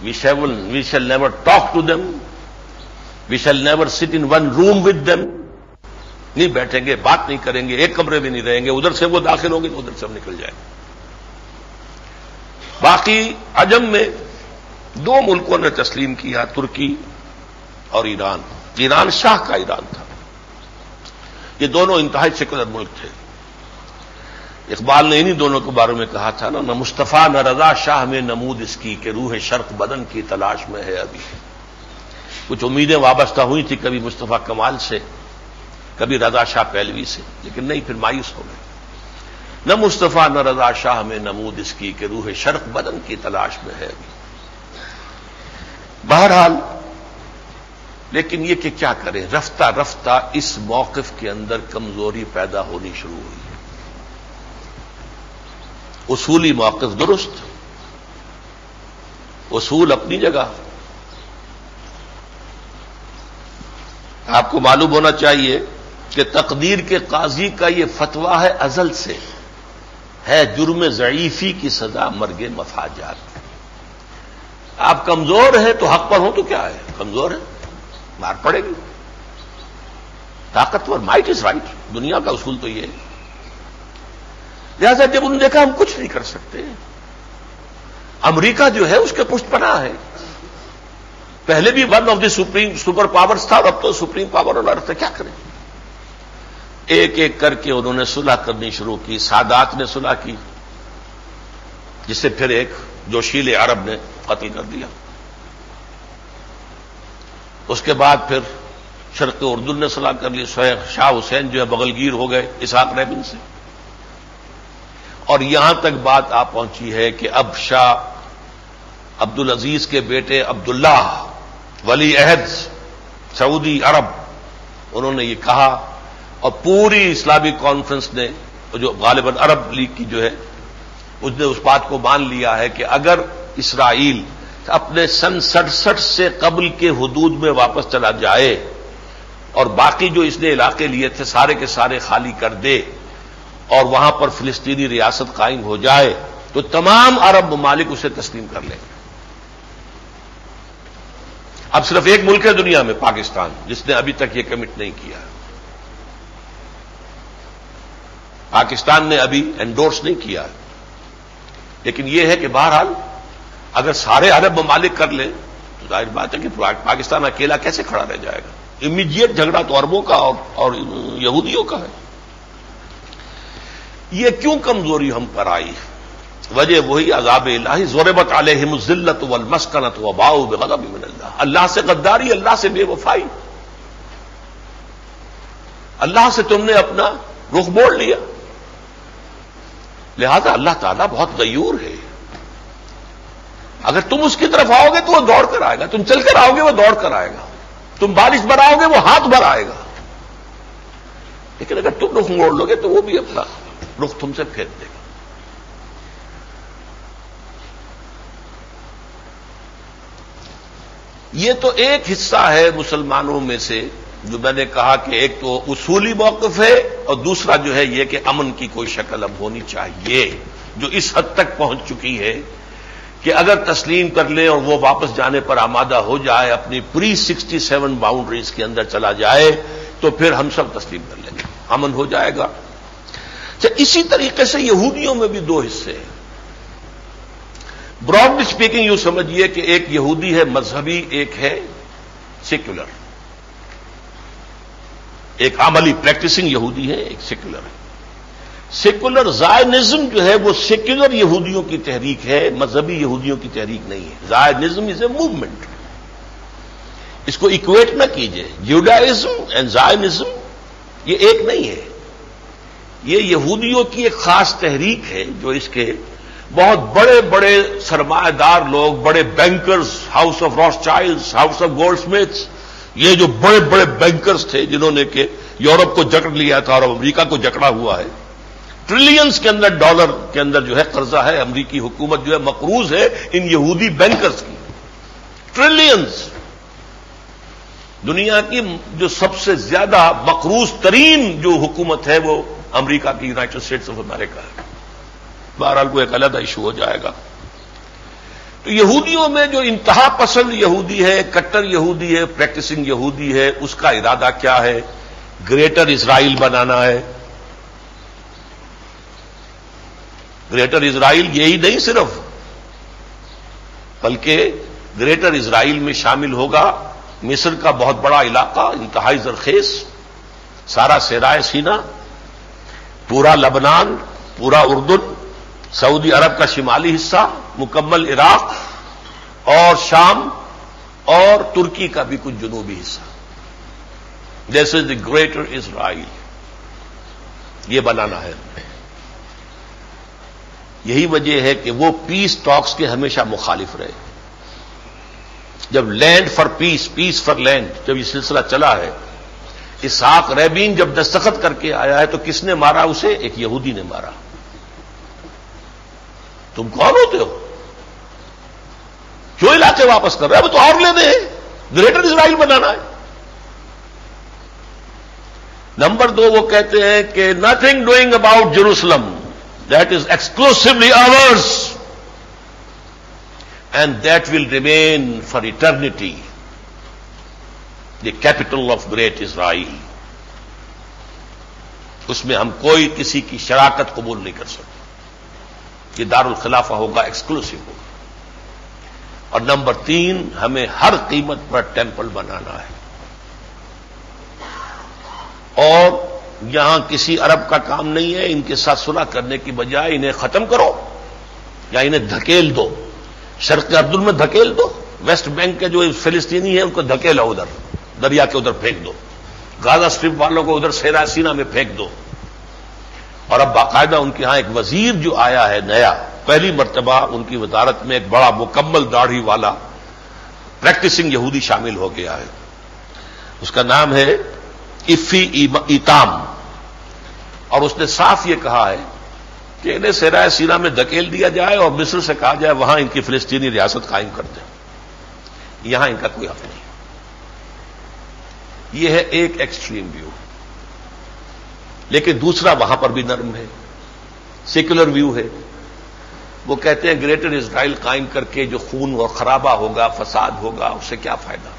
We shall we shall never talk to them we shall never sit in one room with them نہیں بیٹھیں گے، بات نہیں کریں گے، ایک کمرے میں نہیں رہیں گے، ادھر سے وہ داخل ہوں گے تو ادھر سے ہم نکل جائیں گے۔ باقی عجم میں دو ملکوں نے تسلیم کیا، ترکی اور ایران۔ ایران شاہ کا ایران تھا۔ یہ دونوں انتہائی سیکولر ملک تھے۔ اقبال نے انہی دونوں کے بارے میں کہا تھا نا، نہ مصطفیٰ، نہ رضا شاہ میں نمود اس کی کہ روح شرق بدن کی تلاش میں ہے ابھی۔ کچھ امیدیں وابستہ ہوئی تھی کبھی مصطفیٰ کمال سے۔ کبھی رضا شاہ پہلوی سے، لیکن نہیں، پھر مایوس ہو گئے۔ نہ مصطفیٰ، نہ رضا شاہ میں نمود اس کی کہ روح شرق بدن کی تلاش میں ہے۔ ابھی بہرحال، لیکن یہ کہ کیا کریں؟ رفتہ رفتہ اس موقف کے اندر کمزوری پیدا ہونی شروع ہوئی۔ اصولی موقف درست، اصول اپنی جگہ۔ آپ کو معلوم ہونا چاہیے کہ تقدیر کے قاضی کا یہ فتویٰ ہے ازل سے، ہے جرم ضعیفی کی سزا مرگ مفاجات۔ آپ کمزور ہیں تو حق پر ہوں تو کیا ہے؟ کمزور ہے مار پڑے گی۔ طاقتور مائٹ از رائٹ دنیا کا اصول تو یہ ہے۔ لہذا جب انہوں نے دیکھا ہم کچھ نہیں کر سکتے۔ امریکہ جو ہے اس کے پشت پناہ ہے۔ پہلے بھی one of the supreme super powers تھا اور اب تو سپریم پاور اور ارتھ کیا کریں؟ ایک ایک کر کے انہوں نے صلح کرنی شروع کی، سادات نے صلح کی، جس سے پھر ایک جوشیل عرب نے قتل کر دیا۔ اس کے بعد پھر شرق اردو نے صلاح کر لی شاہ حسین جو ہے بغلگیر ہو گئے اسحاق ریبن سے۔ اور یہاں تک بات آ پہنچی ہے کہ اب شاہ عبد العزیز کے بیٹے عبداللہ ولی عہد سعودی عرب، انہوں نے یہ کہا اور پوری اسلامی کانفرنس نے جو غالباً عرب لیگ کی جو ہے، اس نے اس بات کو مان لیا ہے کہ اگر اسرائیل اپنے سن سڑسٹھ سے قبل کے حدود میں واپس چلا جائے اور باقی جو اس نے علاقے لیے تھے سارے کے سارے خالی کر دے اور وہاں پر فلسطینی ریاست قائم ہو جائے، تو تمام عرب ممالک اسے تسلیم کر لیں گے۔ اب صرف ایک ملک ہے دنیا میں، پاکستان، جس نے ابھی تک یہ کمٹ نہیں کیا۔ پاکستان نے ابھی انڈورس نہیں کیا لیکن یہ ہے کہ بہرحال اگر سارے عرب ممالک کر لیں، تو ظاہر بات ہے کہ پاکستان اکیلا کیسے کھڑا رہ جائے گا؟ امیڈیٹ جھگڑا تو اربوں کا اور یہودیوں کا ہے۔ یہ کیوں کمزوری ہم پر آئی؟ وجہ وہی عذاب الہی زوربت علیہم الذلت والمسکنت وباؤ بغضب من اللہ۔ اللہ سے غداری، اللہ سے بے وفائی۔ اللہ سے تم نے اپنا رخ موڑ لیا۔ لہذا اللہ تعالیٰ بہت غیور ہے۔ اگر تم اس کی طرف آؤ گے تو وہ دوڑ کر آئے گا، تم چل کر آؤ گے وہ دوڑ کر آئے گا۔ تم بارش بھراؤ گے وہ ہاتھ بھر آئے گا۔ لیکن اگر تم رخ موڑ لو گے تو وہ بھی اپنا رخ تم سے پھینک دے گا۔ یہ تو ایک حصہ ہے مسلمانوں میں سے جو میں نے کہا کہ ایک تو اصولی موقف ہے اور دوسرا جو ہے یہ کہ امن کی کوئی شکل اب ہونی چاہیے، جو اس حد تک پہنچ چکی ہے کہ اگر تسلیم کر لے اور وہ واپس جانے پر آمادہ ہو جائے، اپنی پری سکسٹی سیون باؤنڈریز کے اندر چلا جائے، تو پھر ہم سب تسلیم کر لیں گے۔ امن ہو جائے گا۔ اچھا اسی طریقے سے یہودیوں میں بھی دو حصے ہیں۔ براڈلی اسپیکنگ یوں سمجھیے کہ ایک یہودی ہے، مذہبی، ایک ہے سیکولر ایک عملی پریکٹسنگ یہودی ہے، ایک سیکولر ہے۔ سیکولر زائنزم جو ہے وہ سیکولر یہودیوں کی تحریک ہے، مذہبی یہودیوں کی تحریک نہیں ہے۔ زائنزم از اے موومنٹ اس کو اکویٹ نہ کیجیے جیوڈائزم اینڈ زائنزم یہ ایک نہیں ہے۔ یہ یہودیوں کی ایک خاص تحریک ہے جو اس کے بہت بڑے بڑے سرمایہ دار لوگ، بڑے bankers house of Rothschild house of Goldsmiths یہ جو بڑے بڑے بینکرز تھے جنہوں نے کہ یورپ کو جکڑ لیا تھا اور امریکہ کو جکڑا ہوا ہے ٹریلینس کے اندر ڈالر کے اندر جو ہے قرضہ ہے، امریکی حکومت جو ہے مقروض ہے ان یہودی بینکرز کی۔ ٹریلینس دنیا کی جو سب سے زیادہ مقروض ترین جو حکومت ہے وہ امریکہ کی یوناٹیڈ اسٹیٹس آف امریکہ ہے۔ بہرحال کو ایک علیحدہ ایشو ہو جائے گا۔ تو یہودیوں میں جو انتہا پسند یہودی ہے، کٹر یہودی ہے پریکٹسنگ یہودی ہے، اس کا ارادہ کیا ہے؟ گریٹر اسرائیل بنانا ہے۔ گریٹر اسرائیل یہی نہیں صرف، بلکہ گریٹر اسرائیل میں شامل ہوگا۔ مصر کا بہت بڑا علاقہ، انتہائی زرخیز، سارا سیرائے سینا پورا لبنان، پورا اردن، سعودی عرب کا شمالی حصہ۔ مکمل عراق اور شام اور ترکی کا بھی کچھ جنوبی حصہ۔ دس از دی گریٹر اسرائیل یہ بنانا ہے۔ یہی وجہ ہے کہ وہ پیس ٹاکس کے ہمیشہ مخالف رہے۔ جب land for peace peace for land جب یہ سلسلہ چلا ہے، اسحاق ریبین جب دستخط کر کے آیا ہے تو کس نے مارا؟ اسے، ایک یہودی نے مارا۔ تم کون ہوتے ہو؟ کیوں علاقے واپس کر رہے اب تو اور لینے ہیں گریٹر اسرائیل بنانا ہے۔ نمبر دو، وہ کہتے ہیں کہ nothing doing about Jerusalem that is exclusively ours and that will remain for eternity the capital of great Israel اس میں ہم کوئی کسی کی شراکت قبول نہیں کر سکتے۔ یہ دار الخلافہ ہوگا ایکسکلوسو ہوگا۔ اور نمبر تین، ہمیں ہر قیمت پر ٹیمپل بنانا ہے۔ اور یہاں کسی عرب کا کام نہیں ہے، ان کے ساتھ صلح کرنے کی بجائے انہیں ختم کرو، یا انہیں دھکیل دو۔ شرق اردن میں دھکیل دو۔ ویسٹ بینک کے جو فلسطینی ہیں، ان کو دھکیلا ادھر، دریا کے ادھر پھینک دو۔ گازا اسٹرپ والوں کو ادھر سیرا سینا میں پھینک دو۔ اور اب باقاعدہ ان کے ہاں ایک وزیر جو آیا ہے، نیا پہلی مرتبہ ان کی وزارت میں ایک بڑا مکمل داڑھی والا پریکٹسنگ یہودی شامل ہو گیا ہے۔ اس کا نام ہے افی ایتام۔ اور اس نے صاف یہ کہا ہے کہ انہیں سیرائے سینا میں دھکیل دیا جائے اور مصر سے کہا جائے وہاں ان کی فلسطینی ریاست قائم کر دیں۔ یہاں ان کا کوئی حق نہیں۔ یہ ہے ایک ایکسٹریم ویو۔ لیکن دوسرا وہاں پر بھی نرم ہے۔ سیکولر ویو ہے۔ وہ کہتے ہیں گریٹر اسرائیل قائم کر کے جو خون اور خرابہ ہوگا، فساد ہوگا اس سے کیا فائدہ؟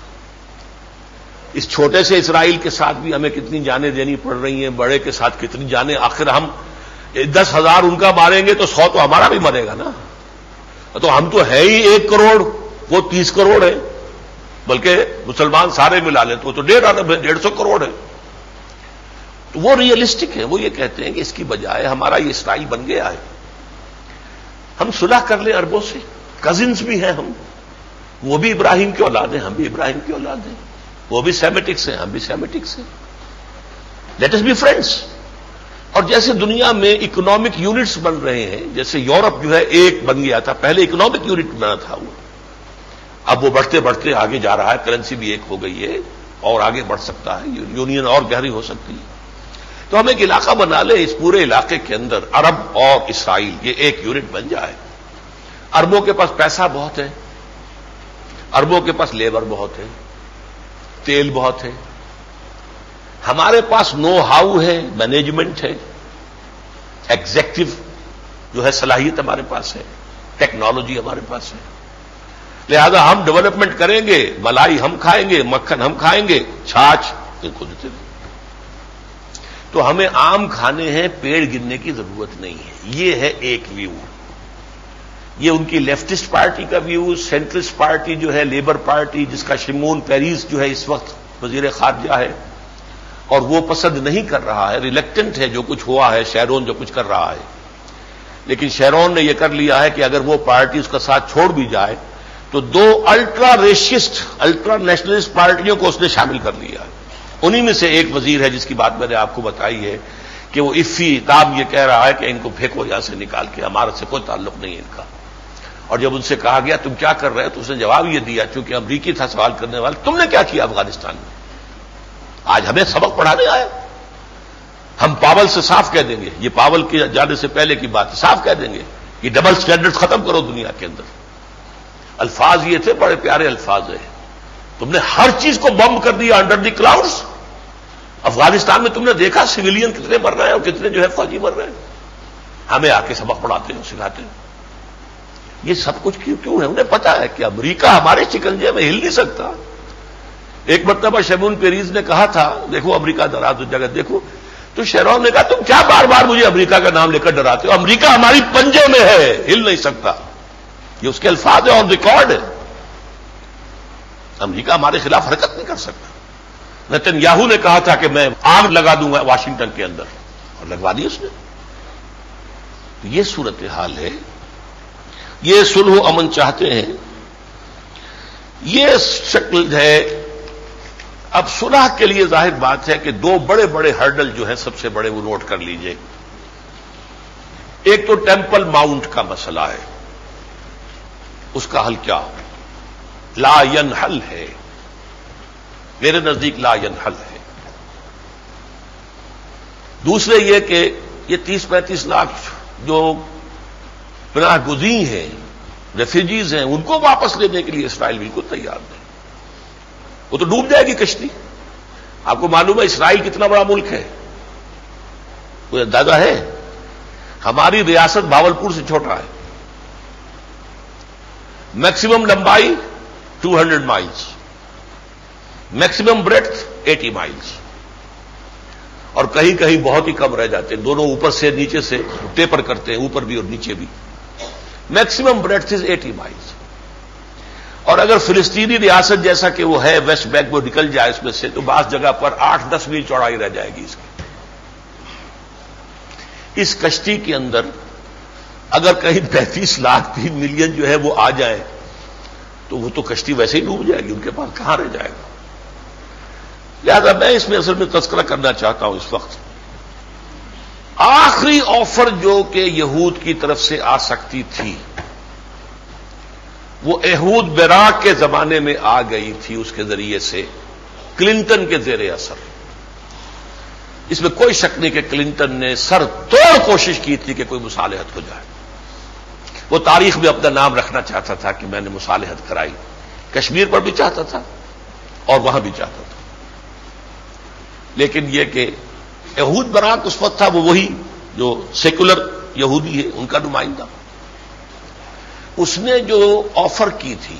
اس چھوٹے سے اسرائیل کے ساتھ بھی ہمیں کتنی جانیں دینی پڑ رہی ہیں، بڑے کے ساتھ کتنی جانیں، آخر ہم دس ہزار ان کا ماریں گے تو سو تو ہمارا بھی مرے گا نا۔ تو ہم تو ہے ہی ایک کروڑ، وہ تیس کروڑ ہے بلکہ مسلمان سارے ملا لیں تو وہ تو ڈیڑھ ڈیڑھ سو کروڑ ہے تو وہ ریئلسٹک ہے وہ یہ کہتے ہیں کہ اس کی بجائے ہمارا یہ اسٹائل بن گیا ہے۔ ہم صلح کر لیں اربوں سے۔ کزنس بھی ہیں ہم۔ وہ بھی ابراہیم کی اولاد ہیں، ہم بھی ابراہیم کی اولاد ہیں۔ وہ بھی سیمیٹکس ہیں، ہم بھی سیمیٹکس ہیں۔ لیٹ از بی فرینڈس اور جیسے دنیا میں اکنامک یونٹس بن رہے ہیں، جیسے یورپ جو ہے ایک بن گیا تھا، پہلے اکنامک یونٹ بنا تھا وہ۔ اب وہ بڑھتے بڑھتے آگے جا رہا ہے کرنسی بھی ایک ہو گئی ہے اور آگے بڑھ سکتا ہے یونین اور گہری ہو سکتی ہے۔ تو ہم ایک علاقہ بنا لیں اس پورے علاقے کے اندر، عرب اور اسرائیل، یہ ایک یونٹ بن جائے۔ اربوں کے پاس پیسہ بہت ہے۔ اربوں کے پاس لیبر بہت ہے۔ تیل بہت ہے۔ ہمارے پاس نو ہاؤ ہے مینجمنٹ ہے۔ ایگزیکٹو جو ہے، صلاحیت ہمارے پاس ہے۔ ٹیکنالوجی ہمارے پاس ہے۔ لہذا ہم ڈیولپمنٹ کریں گے، ملائی ہم کھائیں گے، مکھن ہم کھائیں گے چھاچ ان کو دیتے رہیں تو ہمیں آم کھانے ہیں، پیڑ گرنے کی ضرورت نہیں ہے۔ یہ ہے ایک ویو یہ ان کی لیفٹسٹ پارٹی کا ویو سینٹرسٹ پارٹی جو ہے لیبر پارٹی جس کا شمون پیریس جو ہے اس وقت وزیر خارجہ ہے، اور وہ پسند نہیں کر رہا ہے ریلیکٹنٹ ہے جو کچھ ہوا ہے شہرون جو کچھ کر رہا ہے۔ لیکن شہرون نے یہ کر لیا ہے کہ اگر وہ پارٹی اس کا ساتھ چھوڑ بھی جائے، تو دو الٹرا ریشسٹ الٹرا نیشنلسٹ پارٹیوں کو اس نے شامل کر لیا۔ ہے انہی میں سے ایک وزیر ہے جس کی بات میں نے آپ کو بتائی ہے کہ وہ افی تاب یہ کہہ رہا ہے کہ ان کو پھینکو یہاں سے نکال کے ہمارا سے کوئی تعلق نہیں ہے ان کا۔ اور جب ان سے کہا گیا، تم کیا کر رہے ہو؟ تو اس نے جواب یہ دیا، چونکہ امریکی تھا سوال کرنے والا تم نے کیا کیا افغانستان میں؟ آج ہمیں سبق پڑھانے آیا ہم پاول سے صاف کہہ دیں گے۔ یہ پاول کے جانے سے پہلے کی بات صاف کہہ دیں گے یہ ڈبل سٹینڈرڈ ختم کرو دنیا کے اندر۔ الفاظ یہ تھے، بڑے پیارے الفاظ ہیں۔ تم نے ہر چیز کو بم کر دیا انڈر دی کلاؤڈس افغانستان میں تم نے دیکھا سویلین کتنے مر رہے ہیں اور کتنے جو ہے فوجی مر رہے ہیں؟ ہمیں آ کے سبق پڑھاتے ہیں سکھاتے ہیں۔ یہ سب کچھ کیوں کیوں ہے؟ انہیں پتا ہے کہ امریکہ ہمارے چکنجے میں ہل نہیں سکتا۔ ایک مرتبہ شمون پیریز نے کہا تھا، دیکھو امریکہ ڈرا جگہ دیکھو۔ تو شہرون نے کہا، تم کیا بار بار مجھے امریکہ کا نام لے کر ڈراتے ہو؟ امریکہ ہماری پنجے میں ہے، ہل نہیں سکتا۔ یہ اس کے الفاظ ہے آن ریکارڈ ہے امریکہ ہمارے خلاف حرکت نہیں کر سکتا۔ نتن یاہو نے کہا تھا کہ میں آگ لگا دوں گا واشنگٹن کے اندر۔ اور لگوا دی اس نے۔ یہ صورتحال ہے۔ یہ سلح و امن چاہتے ہیں۔ یہ شکل ہے۔ اب سلح کے لیے ظاہر بات ہے کہ دو بڑے بڑے ہرڈل جو ہیں سب سے بڑے وہ نوٹ کر لیجیے۔ ایک تو ٹیمپل ماؤنٹ کا مسئلہ ہے۔ اس کا حل کیا؟ لا ین حل ہے۔ میرے نزدیک لا حل ہے۔ دوسرے یہ کہ یہ تیس پینتیس لاکھ جو پناہ گزی ہیں ریفیوجیز ہیں، ان کو واپس لینے کے لیے اسرائیل بالکل تیار نہیں۔ وہ تو ڈوب جائے گی کشتی۔ آپ کو معلوم ہے اسرائیل کتنا بڑا ملک ہے۔ کوئی اندازہ ہے؟ ہماری ریاست بھاولپور سے چھوٹا ہے۔ میکسیمم لمبائی two hundred miles maximum breadth eighty miles اور کہیں کہیں بہت ہی کم رہ جاتے ہیں۔ دونوں اوپر سے نیچے سے ٹیپر کرتے ہیں، اوپر بھی اور نیچے بھی۔ Maximum breadth is eighty miles اور اگر فلسطینی ریاست جیسا کہ وہ ہے ویسٹ بینک وہ نکل جائے اس میں سے، تو بعض جگہ پر آٹھ دس میل چوڑائی رہ جائے گی اس کی۔ اس کشتی کے اندر اگر کہیں پینتیس لاکھ تین ملین جو ہے وہ آ جائے، تو وہ تو کشتی ویسے ہی ڈوب جائے گی، ان کے پاس کہاں رہ جائے گا؟ لہذا میں اس میں اصل میں تذکرہ کرنا چاہتا ہوں اس وقت۔ آخری آفر جو کہ یہود کی طرف سے آ سکتی تھی، وہ ایہود بیراک کے زمانے میں آ گئی تھی اس کے ذریعے سے، کلنٹن کے زیر اثر۔ اس میں کوئی شک نہیں کہ کلنٹن نے سر توڑ کوشش کی تھی کہ کوئی مصالحت ہو جائے۔ وہ تاریخ میں اپنا نام رکھنا چاہتا تھا کہ میں نے مصالحت کرائی۔ کشمیر پر بھی چاہتا تھا اور وہاں بھی چاہتا تھا۔ لیکن یہ کہ یہود براک اس وقت تھا، وہ وہی جو سیکولر یہودی ہے، ان کا نمائندہ۔ اس نے جو آفر کی تھی،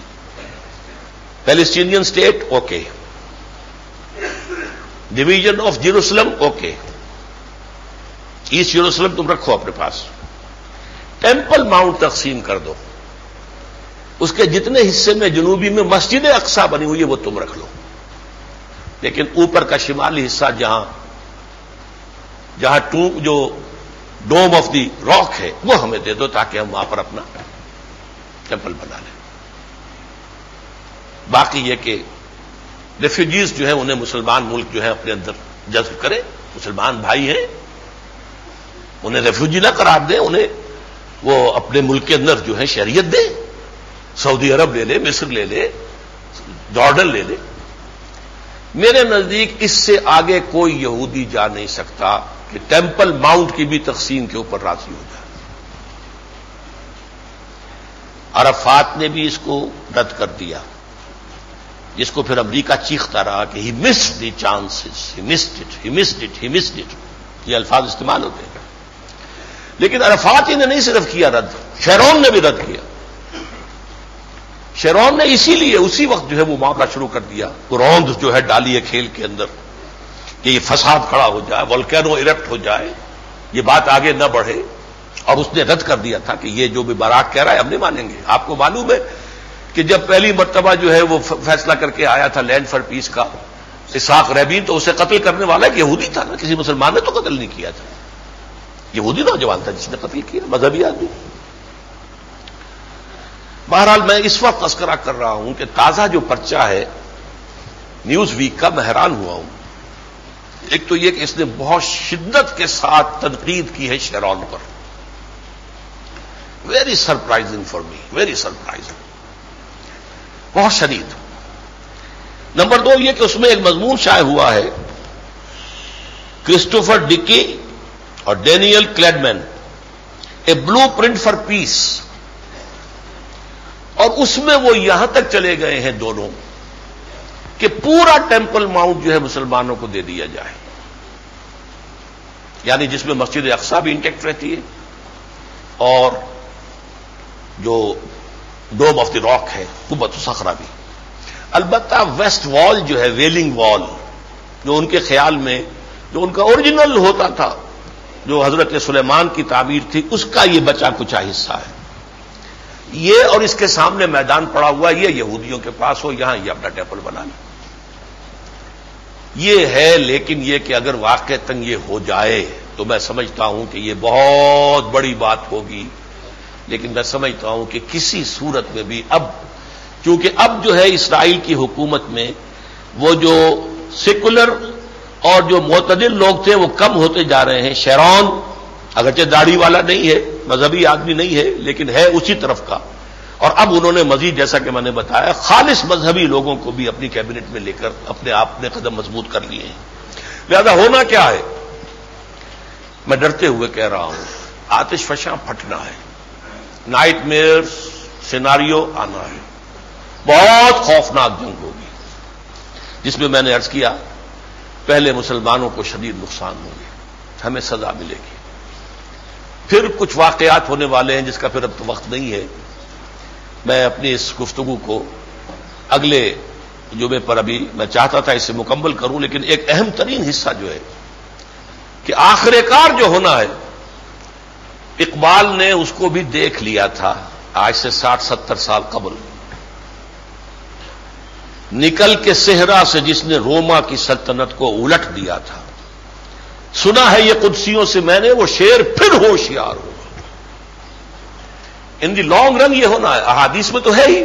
Palestinian state okay. Division of Jerusalem, okay. East Jerusalem تم رکھو اپنے پاس۔ ٹیمپل ماؤنٹ تقسیم کر دو۔ اس کے جتنے حصے میں جنوبی میں مسجد اقسا بنی ہوئی ہے، وہ تم رکھ لو۔ لیکن اوپر کا شمالی حصہ جہاں جہاں ٹو جو ڈوم آف دی راک ہے، وہ ہمیں دے دو تاکہ ہم وہاں پر اپنا ٹیمپل بنا لیں۔ باقی یہ کہ ریفیوجیز جو ہیں، انہیں مسلمان ملک جو ہے اپنے اندر جذب کرے مسلمان بھائی ہیں، انہیں ریفیوجی نہ قرار دیں، انہیں وہ اپنے ملک کے اندر جو ہے شہریت دے سعودی عرب لے لے مصر لے لے جارڈن لے لے میرے نزدیک اس سے آگے کوئی یہودی جا نہیں سکتا کہ ٹیمپل ماؤنٹ کی بھی تقسیم کے اوپر راضی ہو جائے۔ عرفات نے بھی اس کو رد کر دیا۔ جس کو پھر امریکہ چیختا رہا کہ he miss the chances he missed it he missed it he missed it یہ الفاظ استعمال ہوتے ہیں۔ لیکن عرفات ہی نے نہیں صرف کیا، رد۔ شہرون نے بھی رد کیا۔ شیرون نے اسی لیے اسی وقت جو ہے وہ معاملہ شروع کر دیا۔ روند جو ہے ڈالی ہے کھیل کے اندر کہ یہ فساد کھڑا ہو جائے ولکینو اریپٹ ہو جائے، یہ بات آگے نہ بڑھے۔ اور اس نے رد کر دیا تھا کہ یہ جو بھی باراک کہہ رہا ہے ہم نہیں مانیں گے۔ آپ کو معلوم ہے کہ جب پہلی مرتبہ جو ہے وہ فیصلہ کر کے آیا تھا لینڈ فار پیس کا اساق ریبین تو اسے قتل کرنے والا ایک یہودی تھا نا، کسی مسلمان نے تو قتل نہیں کیا تھا۔ یہودی نوجوان تھا جس نے قتل کیا، مذہبی آدمی۔ بہرحال میں اس وقت تذکرہ کر رہا ہوں کہ تازہ جو پرچہ ہے، نیوز ویک کا میں حیران ہوا ہوں۔ ایک تو یہ کہ اس نے بہت شدت کے ساتھ تنقید کی ہے Sharon per. Very surprising for me very surprising بہت شدید۔ نمبر دو یہ کہ اس میں ایک مضمون شائع ہوا ہے۔ کرسٹوفر ڈکی اور Daniel Kleiman a blue print for peace اور اس میں وہ یہاں تک چلے گئے ہیں دونوں کہ پورا ٹیمپل ماؤنٹ جو ہے مسلمانوں کو دے دیا جائے۔ یعنی جس میں مسجد اقسا بھی انٹیکٹ رہتی ہے اور جو ڈوم آف دی راک ہے قبت سخرا بھی۔ البتہ ویسٹ وال جو ہے ویلنگ وال جو ان کے خیال میں جو ان کا اوریجنل ہوتا تھا، جو حضرت سلیمان کی تعمیر تھی، اس کا یہ بچا کچا حصہ ہے۔ یہ اور اس کے سامنے میدان پڑا ہوا یہ یہودیوں کے پاس ہو، یہاں یہ اپنا ٹیبل بنا لیں۔ یہ ہے، لیکن یہ کہ اگر واقع تنگ یہ ہو جائے، تو میں سمجھتا ہوں کہ یہ بہت بڑی بات ہوگی۔ لیکن میں سمجھتا ہوں کہ کسی صورت میں بھی اب، کیونکہ اب جو ہے اسرائیل کی حکومت میں، وہ جو سیکولر اور جو معتدل لوگ تھے، وہ کم ہوتے جا رہے ہیں۔ شیرون اگرچہ داڑھی والا نہیں ہے مذہبی آدمی نہیں ہے، لیکن ہے اسی طرف کا۔ اور اب انہوں نے مزید جیسا کہ میں نے بتایا، خالص مذہبی لوگوں کو بھی اپنی کیبنٹ میں لے کر اپنے آپ نے قدم مضبوط کر لیے ہیں۔ لہذا ہونا کیا ہے؟ میں ڈرتے ہوئے کہہ رہا ہوں، آتش فشاں پھٹنا ہے نائٹ میئر سیناریو آنا ہے۔ بہت خوفناک جنگ ہوگی، جس میں میں نے ارض کیا، پہلے مسلمانوں کو شدید نقصان ہوں گے، ہمیں سزا ملے گی۔ پھر کچھ واقعات ہونے والے ہیں جس کا پھر اب تو وقت نہیں ہے۔ میں اپنی اس گفتگو کو اگلے جمعے پر ابھی میں چاہتا تھا اسے مکمل کروں، لیکن ایک اہم ترین حصہ جو ہے کہ آخر کار جو ہونا ہے، اقبال نے اس کو بھی دیکھ لیا تھا آج سے ساٹھ ستر سال قبل۔ نکل کے صحرا سے جس نے روما کی سلطنت کو الٹ دیا تھا۔ سنا ہے یہ قدسیوں سے میں نے، وہ شیر پھر ہوشیار ہوگا ان دی لانگ رن یہ ہونا ہے، احادیث میں تو ہے ہی۔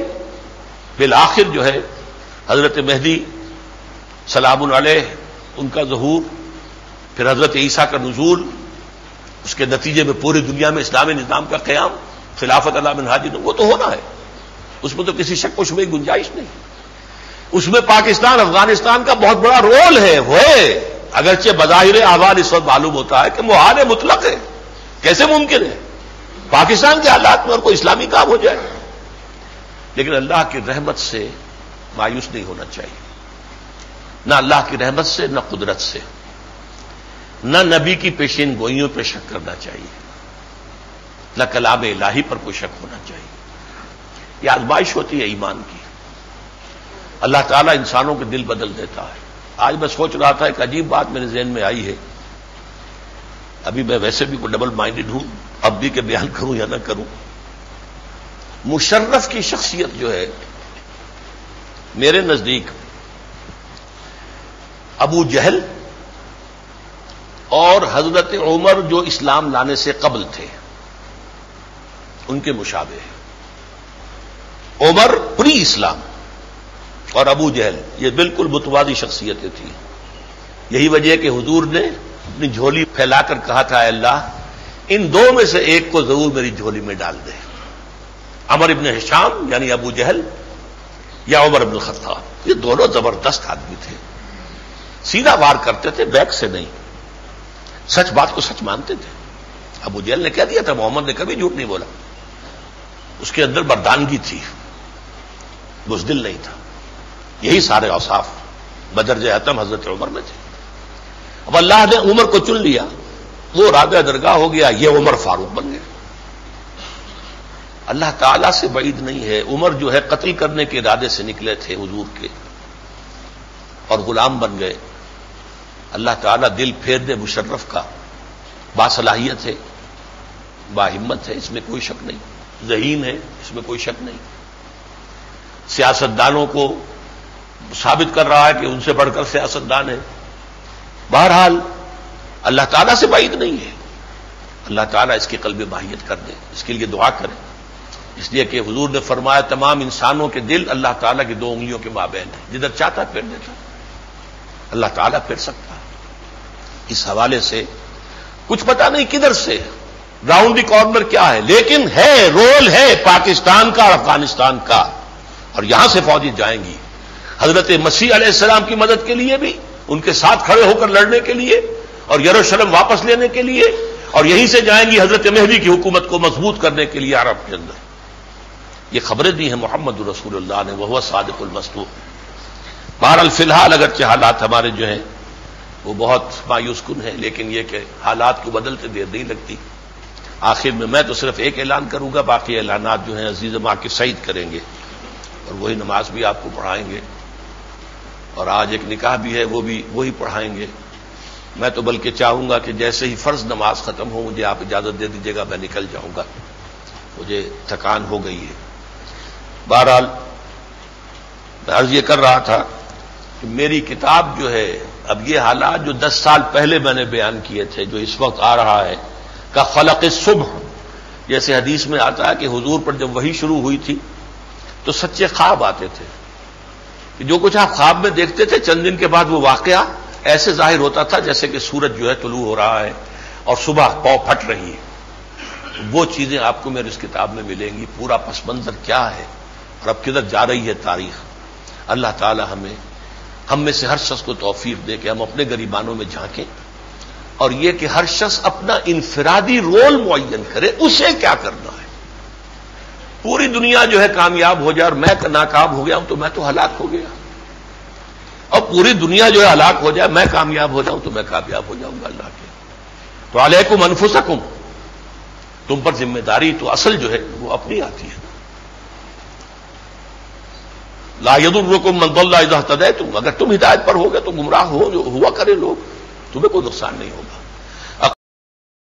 بالآخر جو ہے، حضرت مہدی سلام علیہ، ان کا ظہور، پھر حضرت عیسیٰ کا نزول، اس کے نتیجے میں پوری دنیا میں اسلامی نظام کا قیام، خلافت علام حاجی وہ تو ہونا ہے۔ اس میں تو کسی شک و شبہ گنجائش نہیں۔ اس میں پاکستان، افغانستان کا بہت بڑا رول ہے، وہ اگرچہ بظاہر آباد اس وقت معلوم ہوتا ہے کہ وہ حال مطلق ہے۔ کیسے ممکن ہے؟ پاکستان کے حالات میں اور کوئی اسلامی کام ہو جائے۔ لیکن اللہ کی رحمت سے مایوس نہیں ہونا چاہیے۔ نہ اللہ کی رحمت سے، نہ قدرت سے۔ نہ نبی کی پیشین گوئیوں پہ شک کرنا چاہیے۔ نہ کلاب الہی پر کوئی شک ہونا چاہیے۔ یہ آزمائش ہوتی ہے ایمان کی۔ اللہ تعالیٰ انسانوں کے دل بدل دیتا ہے۔ آج میں سوچ رہا تھا ایک عجیب بات میرے ذہن میں آئی ہے۔ ابھی میں ویسے بھی کوئی ڈبل مائنڈڈ ہوں، اب بھی کہ بیان کروں یا نہ کروں۔ مشرف کی شخصیت جو ہے، میرے نزدیک ابو جہل اور حضرت عمر جو اسلام لانے سے قبل تھے، ان کے مشابے عمر پری اسلام۔ اور ابو جہل، یہ بالکل متوازی شخصیتیں تھیں۔ یہی وجہ کہ حضور نے اپنی جھولی پھیلا کر کہا تھا اللہ، ان دو میں سے ایک کو ضرور میری جھولی میں ڈال دے۔ امر ابن حشام یعنی ابو جہل، یا عمر ابن خطاب یہ دونوں زبردست آدمی تھے۔ سیدھا وار کرتے تھے، بیک سے نہیں۔ سچ بات کو سچ مانتے تھے۔ ابو جہل نے کہہ دیا تھا، محمد نے کبھی جھوٹ نہیں بولا۔ اس کے اندر بردانگی تھی۔ بزدل نہیں تھا۔ یہی سارے اوصاف بدرج حتم حضرت عمر میں تھے۔ اب اللہ نے عمر کو چن لیا، وہ رابع درگاہ ہو گیا، یہ عمر فاروق بن گیا اللہ تعالی سے بعید نہیں ہے، عمر جو ہے قتل کرنے کے ارادے سے نکلے تھے حضور کے اور غلام بن گئے۔ اللہ تعالیٰ دل پھیر دے مشرف کا۔ باصلاحیت ہے، با ہمت ہے، اس میں کوئی شک نہیں۔ ذہین ہے، اس میں کوئی شک نہیں۔ سیاستدانوں کو ثابت کر رہا ہے کہ ان سے بڑھ کر سیاستدان ہے بہرحال، اللہ تعالیٰ سے بعید نہیں ہے۔ اللہ تعالیٰ اس کی قلب ماہیت کر دے، اس کے لیے دعا کرے۔ اس لیے کہ حضور نے فرمایا، تمام انسانوں کے دل اللہ تعالیٰ کی دو انگلیوں کے مابین ہے جدھر چاہتا پھر دیتا۔ اللہ تعالیٰ پھر سکتا۔ اس حوالے سے کچھ پتا نہیں کدھر سے راؤنڈ دی کارنر کیا ہے، لیکن ہے، رول ہے پاکستان کا اور افغانستان کا۔ اور یہاں سے فوجی جائیں گی۔ حضرت مسیح علیہ السلام کی مدد کے لیے بھی، ان کے ساتھ کھڑے ہو کر لڑنے کے لیے اور یروشلم واپس لینے کے لیے اور یہیں سے جائیں گی حضرت مہدی کی حکومت کو مضبوط کرنے کے لیے عرب کے اندر۔ یہ خبریں دی ہیں محمد الرسول اللہ نے وہ صادق المستور بہرحال فی الحال اگرچہ حالات ہمارے جو ہیں، وہ بہت مایوس کن ہیں، لیکن یہ کہ حالات کو بدلتے دیر نہیں لگتی۔ آخر میں میں تو صرف ایک اعلان کروں گا، باقی اعلانات جو ہیں عزیز ماں کے سعید کریں گے اور وہی نماز بھی آپ کو پڑھائیں گے۔ اور آج ایک نکاح بھی ہے، وہ بھی، وہی پڑھائیں گے۔ میں تو بلکہ چاہوں گا کہ جیسے ہی فرض نماز ختم ہو، مجھے آپ اجازت دے دیجیے گا، میں نکل جاؤں گا۔ مجھے تھکان ہو گئی ہے۔ بہرحال، میں عرض یہ کر رہا تھا کہ میری کتاب جو ہے، اب یہ حالات جو دس سال پہلے میں نے بیان کیے تھے، جو اس وقت آ رہا ہے، کا خلق صبح جیسے حدیث میں آتا ہے کہ حضور پر جب وہی شروع ہوئی تھی، تو سچے خواب آتے تھے۔ کہ جو کچھ آپ خواب میں دیکھتے تھے، چند دن کے بعد وہ واقعہ ایسے ظاہر ہوتا تھا جیسے کہ سورج جو ہے طلوع ہو رہا ہے اور صبح پاؤ پھٹ رہی ہے وہ چیزیں آپ کو میرے اس کتاب میں ملیں گی۔ پورا پس منظر کیا ہے؟ اور اب کدھر جا رہی ہے تاریخ؟ اللہ تعالی ہمیں، ہم میں سے ہر شخص کو توفیق دے کے ہم اپنے غریبانوں میں جھانکیں اور یہ کہ ہر شخص اپنا انفرادی رول معین کرے، اسے کیا کرنا ہے؟ پوری دنیا جو ہے کامیاب ہو جائے اور میں ناکام ہو گیا ہوں تو میں تو ہلاک ہو گیا۔ اور پوری دنیا جو ہے ہلاک ہو جائے، میں کامیاب ہو جاؤں تو میں کامیاب ہو جاؤں گا اللہ کے۔ تو علیکم انفسکم، تم پر ذمہ داری تو اصل جو ہے وہ اپنی آتی ہے۔ لا الرکم مند اللہ تم اگر تم ہدایت پر ہوگے تو گمراہ ہو جو ہوا کرے لوگ، تمہیں کوئی نقصان نہیں ہوگا۔